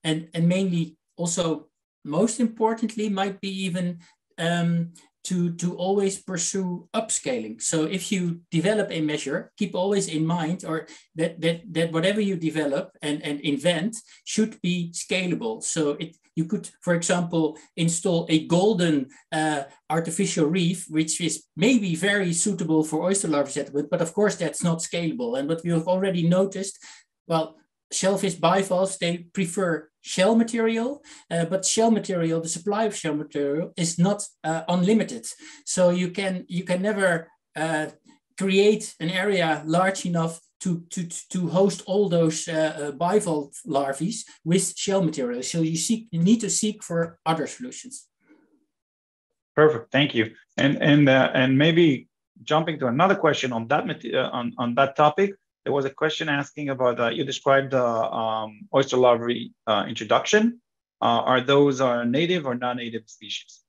And, and mainly also, most importantly, might be even um, to, to always pursue upscaling. So if you develop a measure, keep always in mind or that, that, that whatever you develop and, and invent should be scalable. So it, you could, for example, install a golden uh, artificial reef, which is maybe very suitable for oyster larvae settlement, but of course that's not scalable. And what we have already noticed, well, shellfish bivalves, they prefer shell material, uh, but shell material, the supply of shell material is not uh, unlimited. So you can, you can never uh, create an area large enough to, to, to host all those uh, uh, bivalve larvae with shell material. So you, seek, you need to seek for other solutions. Perfect, thank you. And, and, uh, and maybe jumping to another question on that, on, on that topic, there was a question asking about uh, you described the um, oyster larvae uh, introduction. Uh, are those are native or non-native species?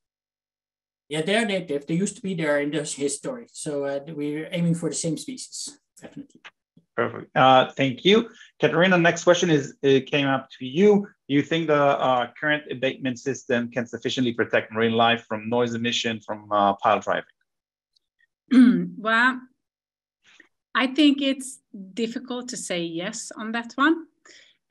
Yeah, they're native. They used to be there in the history. So uh, we're aiming for the same species, definitely. Perfect. Uh, thank you. Katarina, next question is it came up to you. Do you think the uh, current abatement system can sufficiently protect marine life from noise emission from uh, pile driving? well, I think it's difficult to say yes on that one.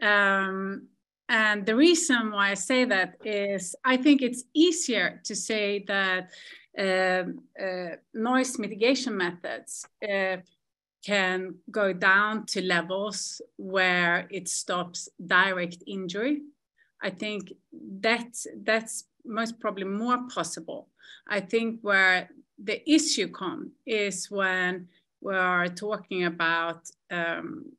Um, and the reason why I say that is I think it's easier to say that uh, uh, noise mitigation methods uh, can go down to levels where it stops direct injury. I think that's, that's most probably more possible. I think where the issue comes is when we are talking about um,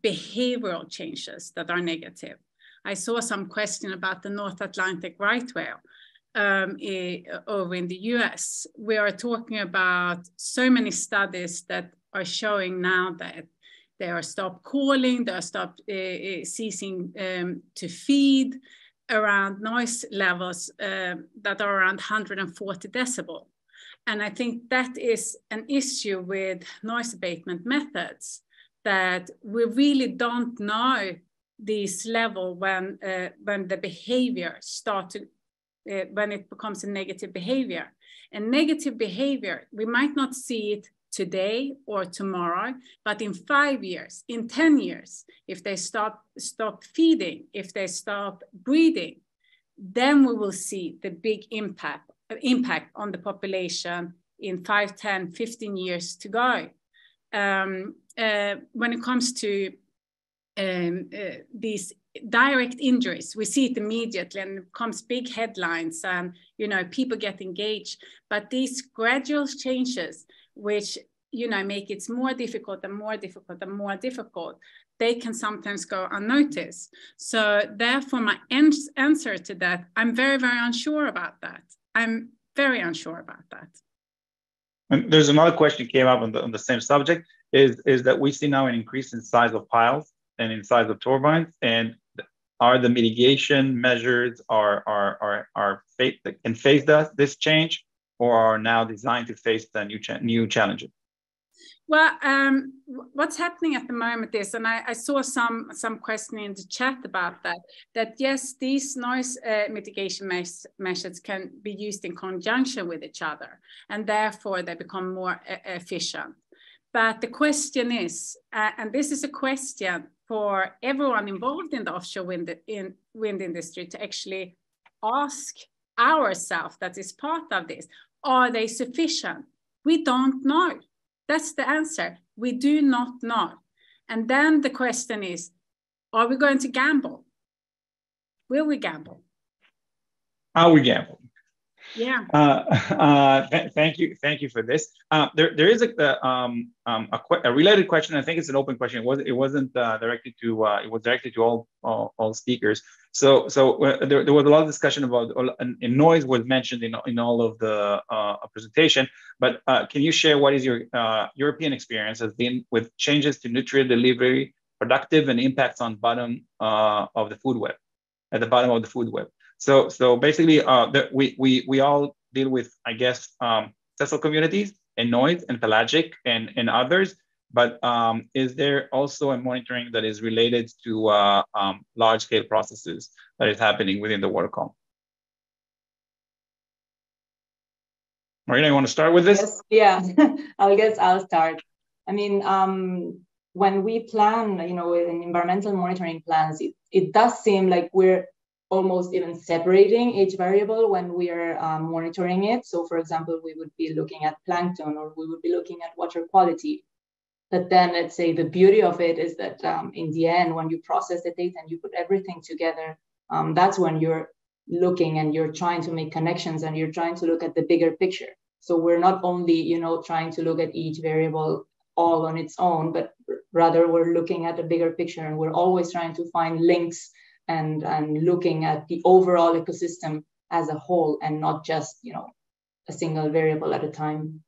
behavioral changes that are negative. I saw some question about the North Atlantic right whale um, over in the US. We are talking about so many studies that are showing now that they are stopped calling, they are stopped uh, ceasing um, to feed around noise levels uh, that are around 140 decibel. And I think that is an issue with noise abatement methods that we really don't know this level when, uh, when the behavior starts to, uh, when it becomes a negative behavior. And negative behavior, we might not see it today or tomorrow, but in five years, in 10 years, if they stop, stop feeding, if they stop breeding, then we will see the big impact, impact on the population in 5, 10, 15 years to go. Um, uh, when it comes to um, uh, these direct injuries, we see it immediately and it comes big headlines and, you know, people get engaged. But these gradual changes, which you know make it more difficult and more difficult and more difficult they can sometimes go unnoticed so therefore my answer to that i'm very very unsure about that i'm very unsure about that. And there's another question came up on the, on the same subject is is that we see now an increase in size of piles and in size of turbines and are the mitigation measures are are are, are face, that can face that, this change or are now designed to face the new, cha- new challenges well, um, what's happening at the moment is, and I, I, saw some some question in the chat about that. That yes, these noise uh, mitigation mes measures can be used in conjunction with each other, and therefore they become more efficient. But the question is, uh, and this is a question for everyone involved in the offshore wind in wind industry to actually ask ourselves that is part of this: Are they sufficient? We don't know that's the answer. We do not know. And then the question is, are we going to gamble? Will we gamble? Are we gamble? Yeah. Uh, uh, th- thank you. Thank you for this. Uh, there, there is a, um, um, a, qu- a, related question. I think it's an open question. It wasn't, it wasn't uh, directed to, uh, it was directed to all, all, all speakers. So, so uh, there, there was a lot of discussion about, and, and noise was mentioned in, in all of the presentation, but can you share what is your European experience has been with changes to nutrient delivery, productive and impacts on bottom of the food web, at the bottom of the food web? So, so basically, uh, the, we, we, we all deal with, I guess, um, sessile communities and noise and pelagic and, and others. But um, is there also a monitoring that is related to uh, um, large scale processes that is happening within the water column? Marina, you want to start with this? Yes, yeah, I guess I'll start. I mean, um, when we plan, you know, in environmental monitoring plans, it, it does seem like we're almost even separating each variable when we are um, monitoring it. So for example, we would be looking at plankton or we would be looking at water quality. But then let's say the beauty of it is that um, in the end, when you process the data and you put everything together, um, that's when you're looking and you're trying to make connections and you're trying to look at the bigger picture. So we're not only, you know, trying to look at each variable all on its own, but rather we're looking at a bigger picture and we're always trying to find links and, and looking at the overall ecosystem as a whole and not just, you know, a single variable at a time.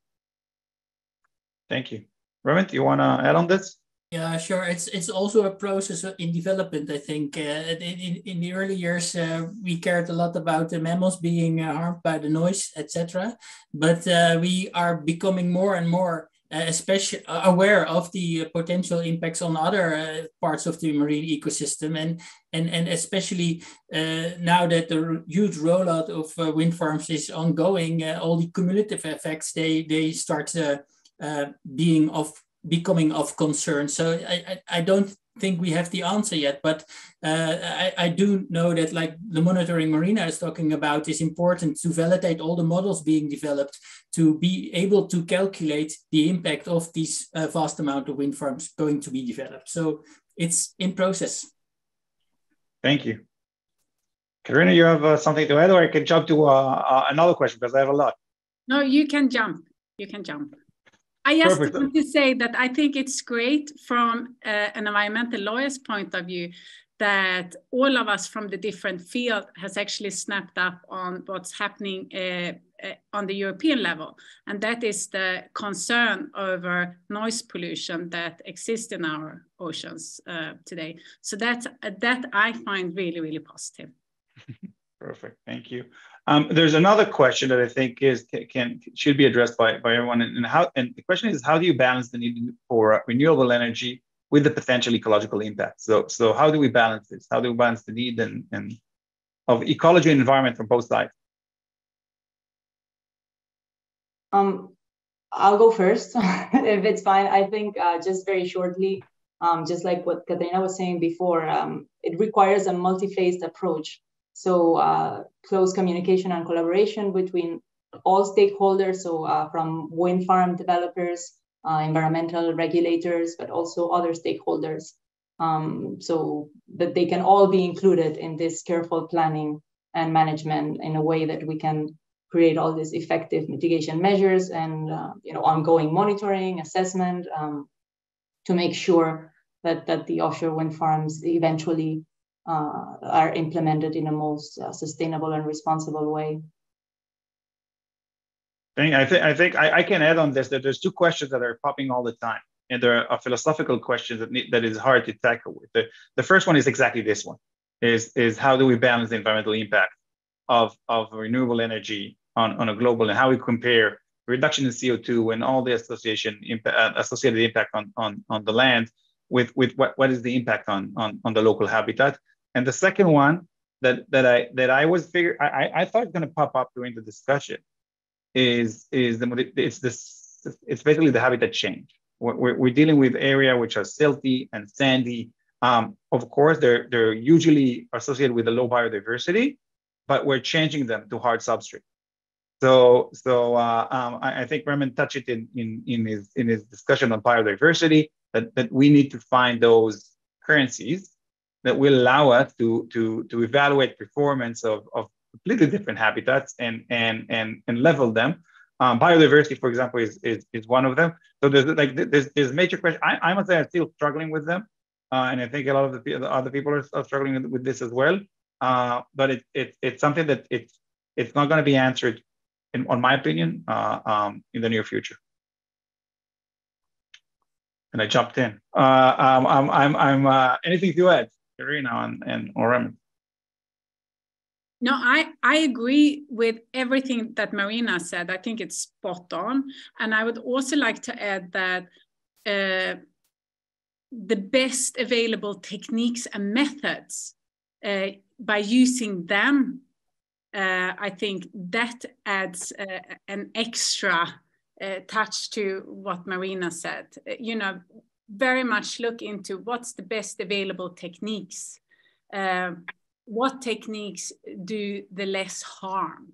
Thank you. Remment, do you want to add on this? Yeah, sure. It's it's also a process in development. I think uh, in, in the early years uh, we cared a lot about the mammals being uh, harmed by the noise, etc. But uh, we are becoming more and more Uh, especially uh, aware of the potential impacts on other uh, parts of the marine ecosystem, and and and especially uh, now that the huge rollout of wind farms is ongoing, all the cumulative effects they they start being of becoming of concern. So I, I, I don't think we have the answer yet, but uh, I, I do know that like the monitoring Marina is talking about is important to validate all the models being developed to be able to calculate the impact of these uh, vast amount of wind farms going to be developed. So it's in process. Thank you. Karina, you have uh, something to add or I can jump to uh, uh, another question because I have a lot. No, you can jump. You can jump. I just Perfect. want to say that I think it's great from uh, an environmental lawyer's point of view that all of us from the different field has actually snapped up on what's happening uh, uh, on the European level, and that is the concern over noise pollution that exists in our oceans uh, today. So that that I find really really positive. Perfect, thank you. Um, there's another question that I think is can should be addressed by, by everyone, and how and the question is how do you balance the need for renewable energy with the potential ecological impact? So so how do we balance this? How do we balance the need and, and of ecology and environment from both sides? Um, I'll go first if it's fine. I think uh, just very shortly, um, just like what Katarina was saying before, um, it requires a multi-phased approach so uh, close communication and collaboration between all stakeholders, so uh, from wind farm developers, uh, environmental regulators, but also other stakeholders, um, so that they can all be included in this careful planning and management in a way that we can create all these effective mitigation measures and uh, you know ongoing monitoring, assessment um, to make sure that that the offshore wind farms eventually uh, are implemented in a most uh, sustainable and responsible way. I think I think I, I, can add on this that there's two questions that are popping all the time, and there are philosophical questions that need, that is hard to tackle. With the the first one is exactly this one: is is how do we balance the environmental impact of of renewable energy on, on a global and how we compare reduction in CO2 and all the association uh, associated impact on, on on the land with with what, what is the impact on on on the local habitat and the second one that that I that I was figure I I thought going to pop up during the discussion is is the it's this it's basically the habitat change. We're, we're dealing with area which are silty and sandy. Um, of course, they're they're usually associated with a low biodiversity, but we're changing them to hard substrate. So so uh, um, I, I, think Remment touched it in, in in his in his discussion on biodiversity that that we need to find those currencies that will allow us to, to, to evaluate performance of, of completely different habitats and, and, and, and level them. Um, biodiversity, for example, is, is, is one of them. So there's like there's, there's major question. I, I must say I'm still struggling with them. Uh, and I think a lot of the, the other people are, are struggling with, with, this as well. Uh, but it, it, it's something that it's, it's not going to be answered, in, on my opinion, uh, um, in the near future. And I jumped in. Uh, um, I'm, I'm, I'm uh, anything to add? Karina and, and Orem. No, I, I agree with everything that Marina said. I think it's spot on. And I would also like to add that uh, the best available techniques and methods, uh, by using them, uh, I think that adds uh, an extra uh, touch to what Marina said. You know, very much look into what's the best available techniques. Uh, what techniques do the less harm?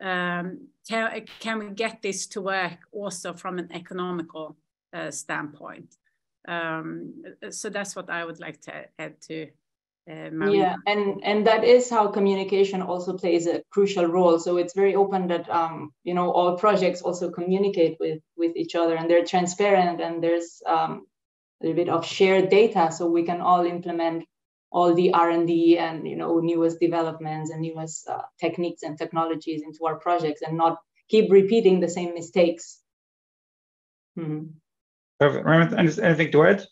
Um, can, can we get this to work also from an economical uh, standpoint? Um, so that's what I would like to add to uh, yeah, and and that is how communication also plays a crucial role. So it's very open that um, you know all projects also communicate with with each other, and they're transparent, and there's um, a little bit of shared data so we can all implement all the r&d and you know newest developments and newest uh, techniques and technologies into our projects and not keep repeating the same mistakes. Mm-hmm. perfect. Anything to add?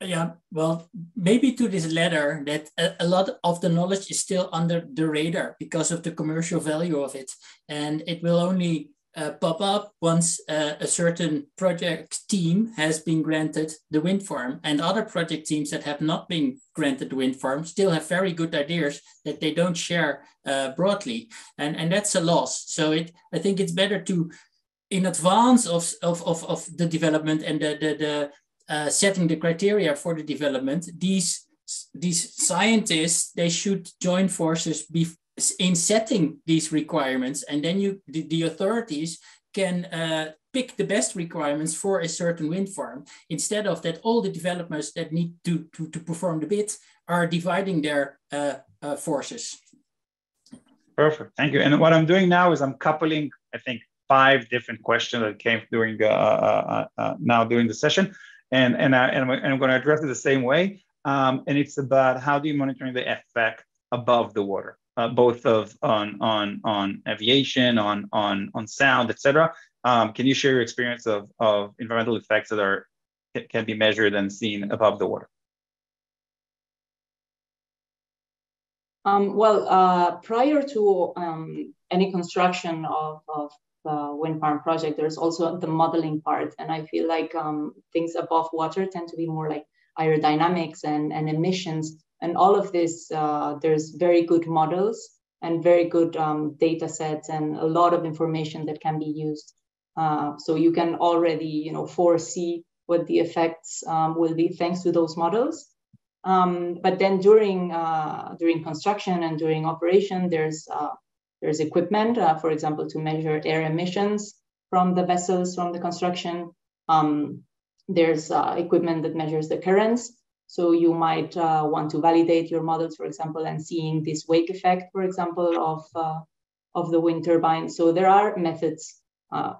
Yeah, well, maybe to this letter that a, a, lot of the knowledge is still under the radar because of the commercial value of it, and it will only uh, pop up once uh, a certain project team has been granted the wind farm and other project teams that have not been granted the wind farm still have very good ideas that they don't share uh, broadly and and that's a loss. So it i think it's better to in advance of of of, of the development and the the, the uh, setting the criteria for the development these these scientists they should join forces be, in setting these requirements and then you the, the authorities can uh, pick the best requirements for a certain wind farm instead of that all the developers that need to, to, to perform the bid are dividing their uh, uh, forces. Perfect, thank you. And what I'm doing now is I'm coupling, I think, five different questions that came during uh, uh, uh, now during the session. And, and, I, and I'm going to address it the same way. Um, and it's about how do you monitor the effect above the water uh, both of on on on aviation, on on on sound, etc. Um, can you share your experience of of environmental effects that are can be measured and seen above the water? Um, well, uh, prior to um, any construction of, of the wind farm project, there's also the modeling part. And I feel like um, things above water tend to be more like aerodynamics and, and emissions and all of this, uh, there's very good models and very good um, data sets and a lot of information that can be used. Uh, so you can already, you know, foresee what the effects um, will be thanks to those models. Um, but then during uh, during construction and during operation, there's uh, there's equipment, uh, for example, to measure air emissions from the vessels from the construction. Um, there's uh, equipment that measures the currents. So you might uh, want to validate your models, for example, and seeing this wake effect, for example, of, uh, of the wind turbine. So there are methods uh,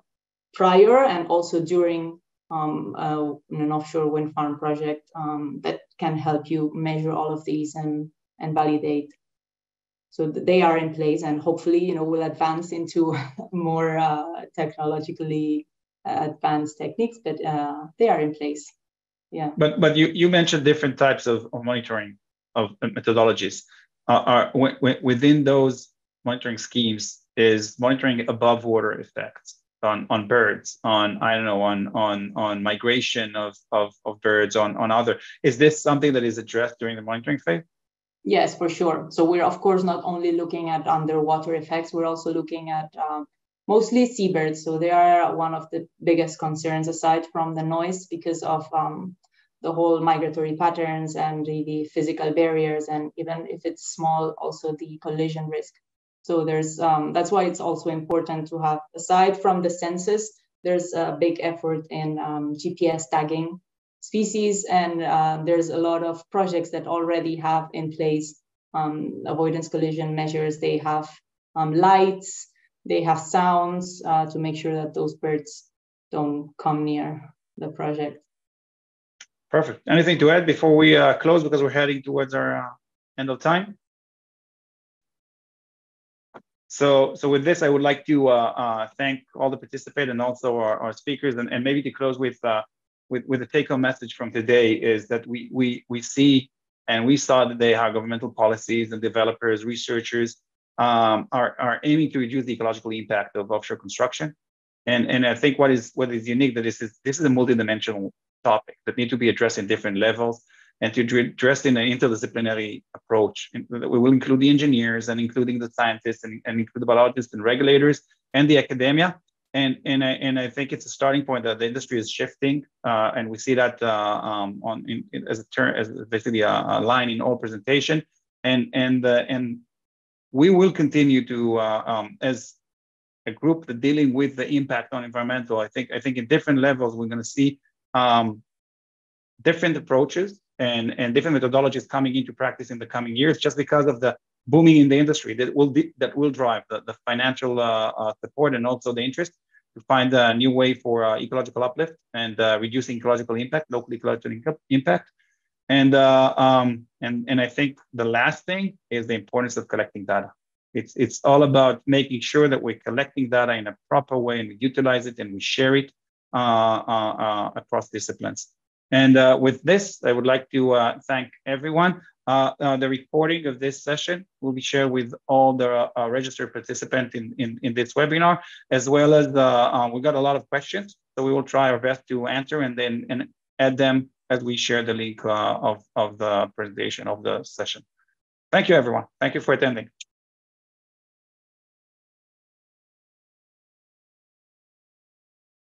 prior and also during um, uh, an offshore wind farm project um, that can help you measure all of these and, and validate. So they are in place and hopefully, you know, we'll advance into more uh, technologically advanced techniques, but uh, they are in place yeah. But but you you mentioned different types of, of monitoring of methodologies. Uh, are w- within those monitoring schemes is monitoring above water effects on, on birds on i don't know on on on migration of, of of birds on on other. Is this something that is addressed during the monitoring phase? Yes for sure. So we're of course not only looking at underwater effects we're also looking at um, mostly seabirds so they are one of the biggest concerns aside from the noise because of um, the whole migratory patterns and the, the, physical barriers and even if it's small also the collision risk. So there's um, that's why it's also important to have aside from the census there's a big effort in um, gps tagging species and uh, there's a lot of projects that already have in place um, avoidance collision measures. They have um, lights they have sounds uh, to make sure that those birds don't come near the project Perfect. Anything to add before we uh, close because we're heading towards our uh, end of time? So, so with this, I would like to uh, uh thank all the participants and also our, our speakers, and, and maybe to close with uh, with with the take-home message from today is that we we we see and we saw today how governmental policies and developers, researchers um, are are aiming to reduce the ecological impact of offshore construction, and and I think what is what is unique that this is this is a multidimensional topic that need to be addressed in different levels and to address in an interdisciplinary approach. We will include the engineers and including the scientists and, and include the biologists and regulators and the academia. And, and, I, and I think it's a starting point that the industry is shifting, uh, and we see that uh, um, on in, in, as a term as basically a, a, line in all presentation, and and uh, and we will continue to uh, um, as a group that dealing with the impact on environmental. I think I think in different levels we're going to see um, different approaches and, and different methodologies coming into practice in the coming years just because of the booming in the industry that will that will drive the, the financial uh, uh, support and also the interest to find a new way for uh, ecological uplift and uh, reducing ecological impact, local ecological impact. And, uh, um, and, and I think the last thing is the importance of collecting data. It's, it's all about making sure that we're collecting data in a proper way and we utilize it and we share it uh, uh, uh, across disciplines. And uh, with this, I would like to uh, thank everyone. The recording of this session will be shared with all the registered participants in, in, in, this webinar, as well as we got a lot of questions. So we will try our best to answer and then and add them as we share the link uh, of, of the presentation of the session. Thank you, everyone. Thank you for attending.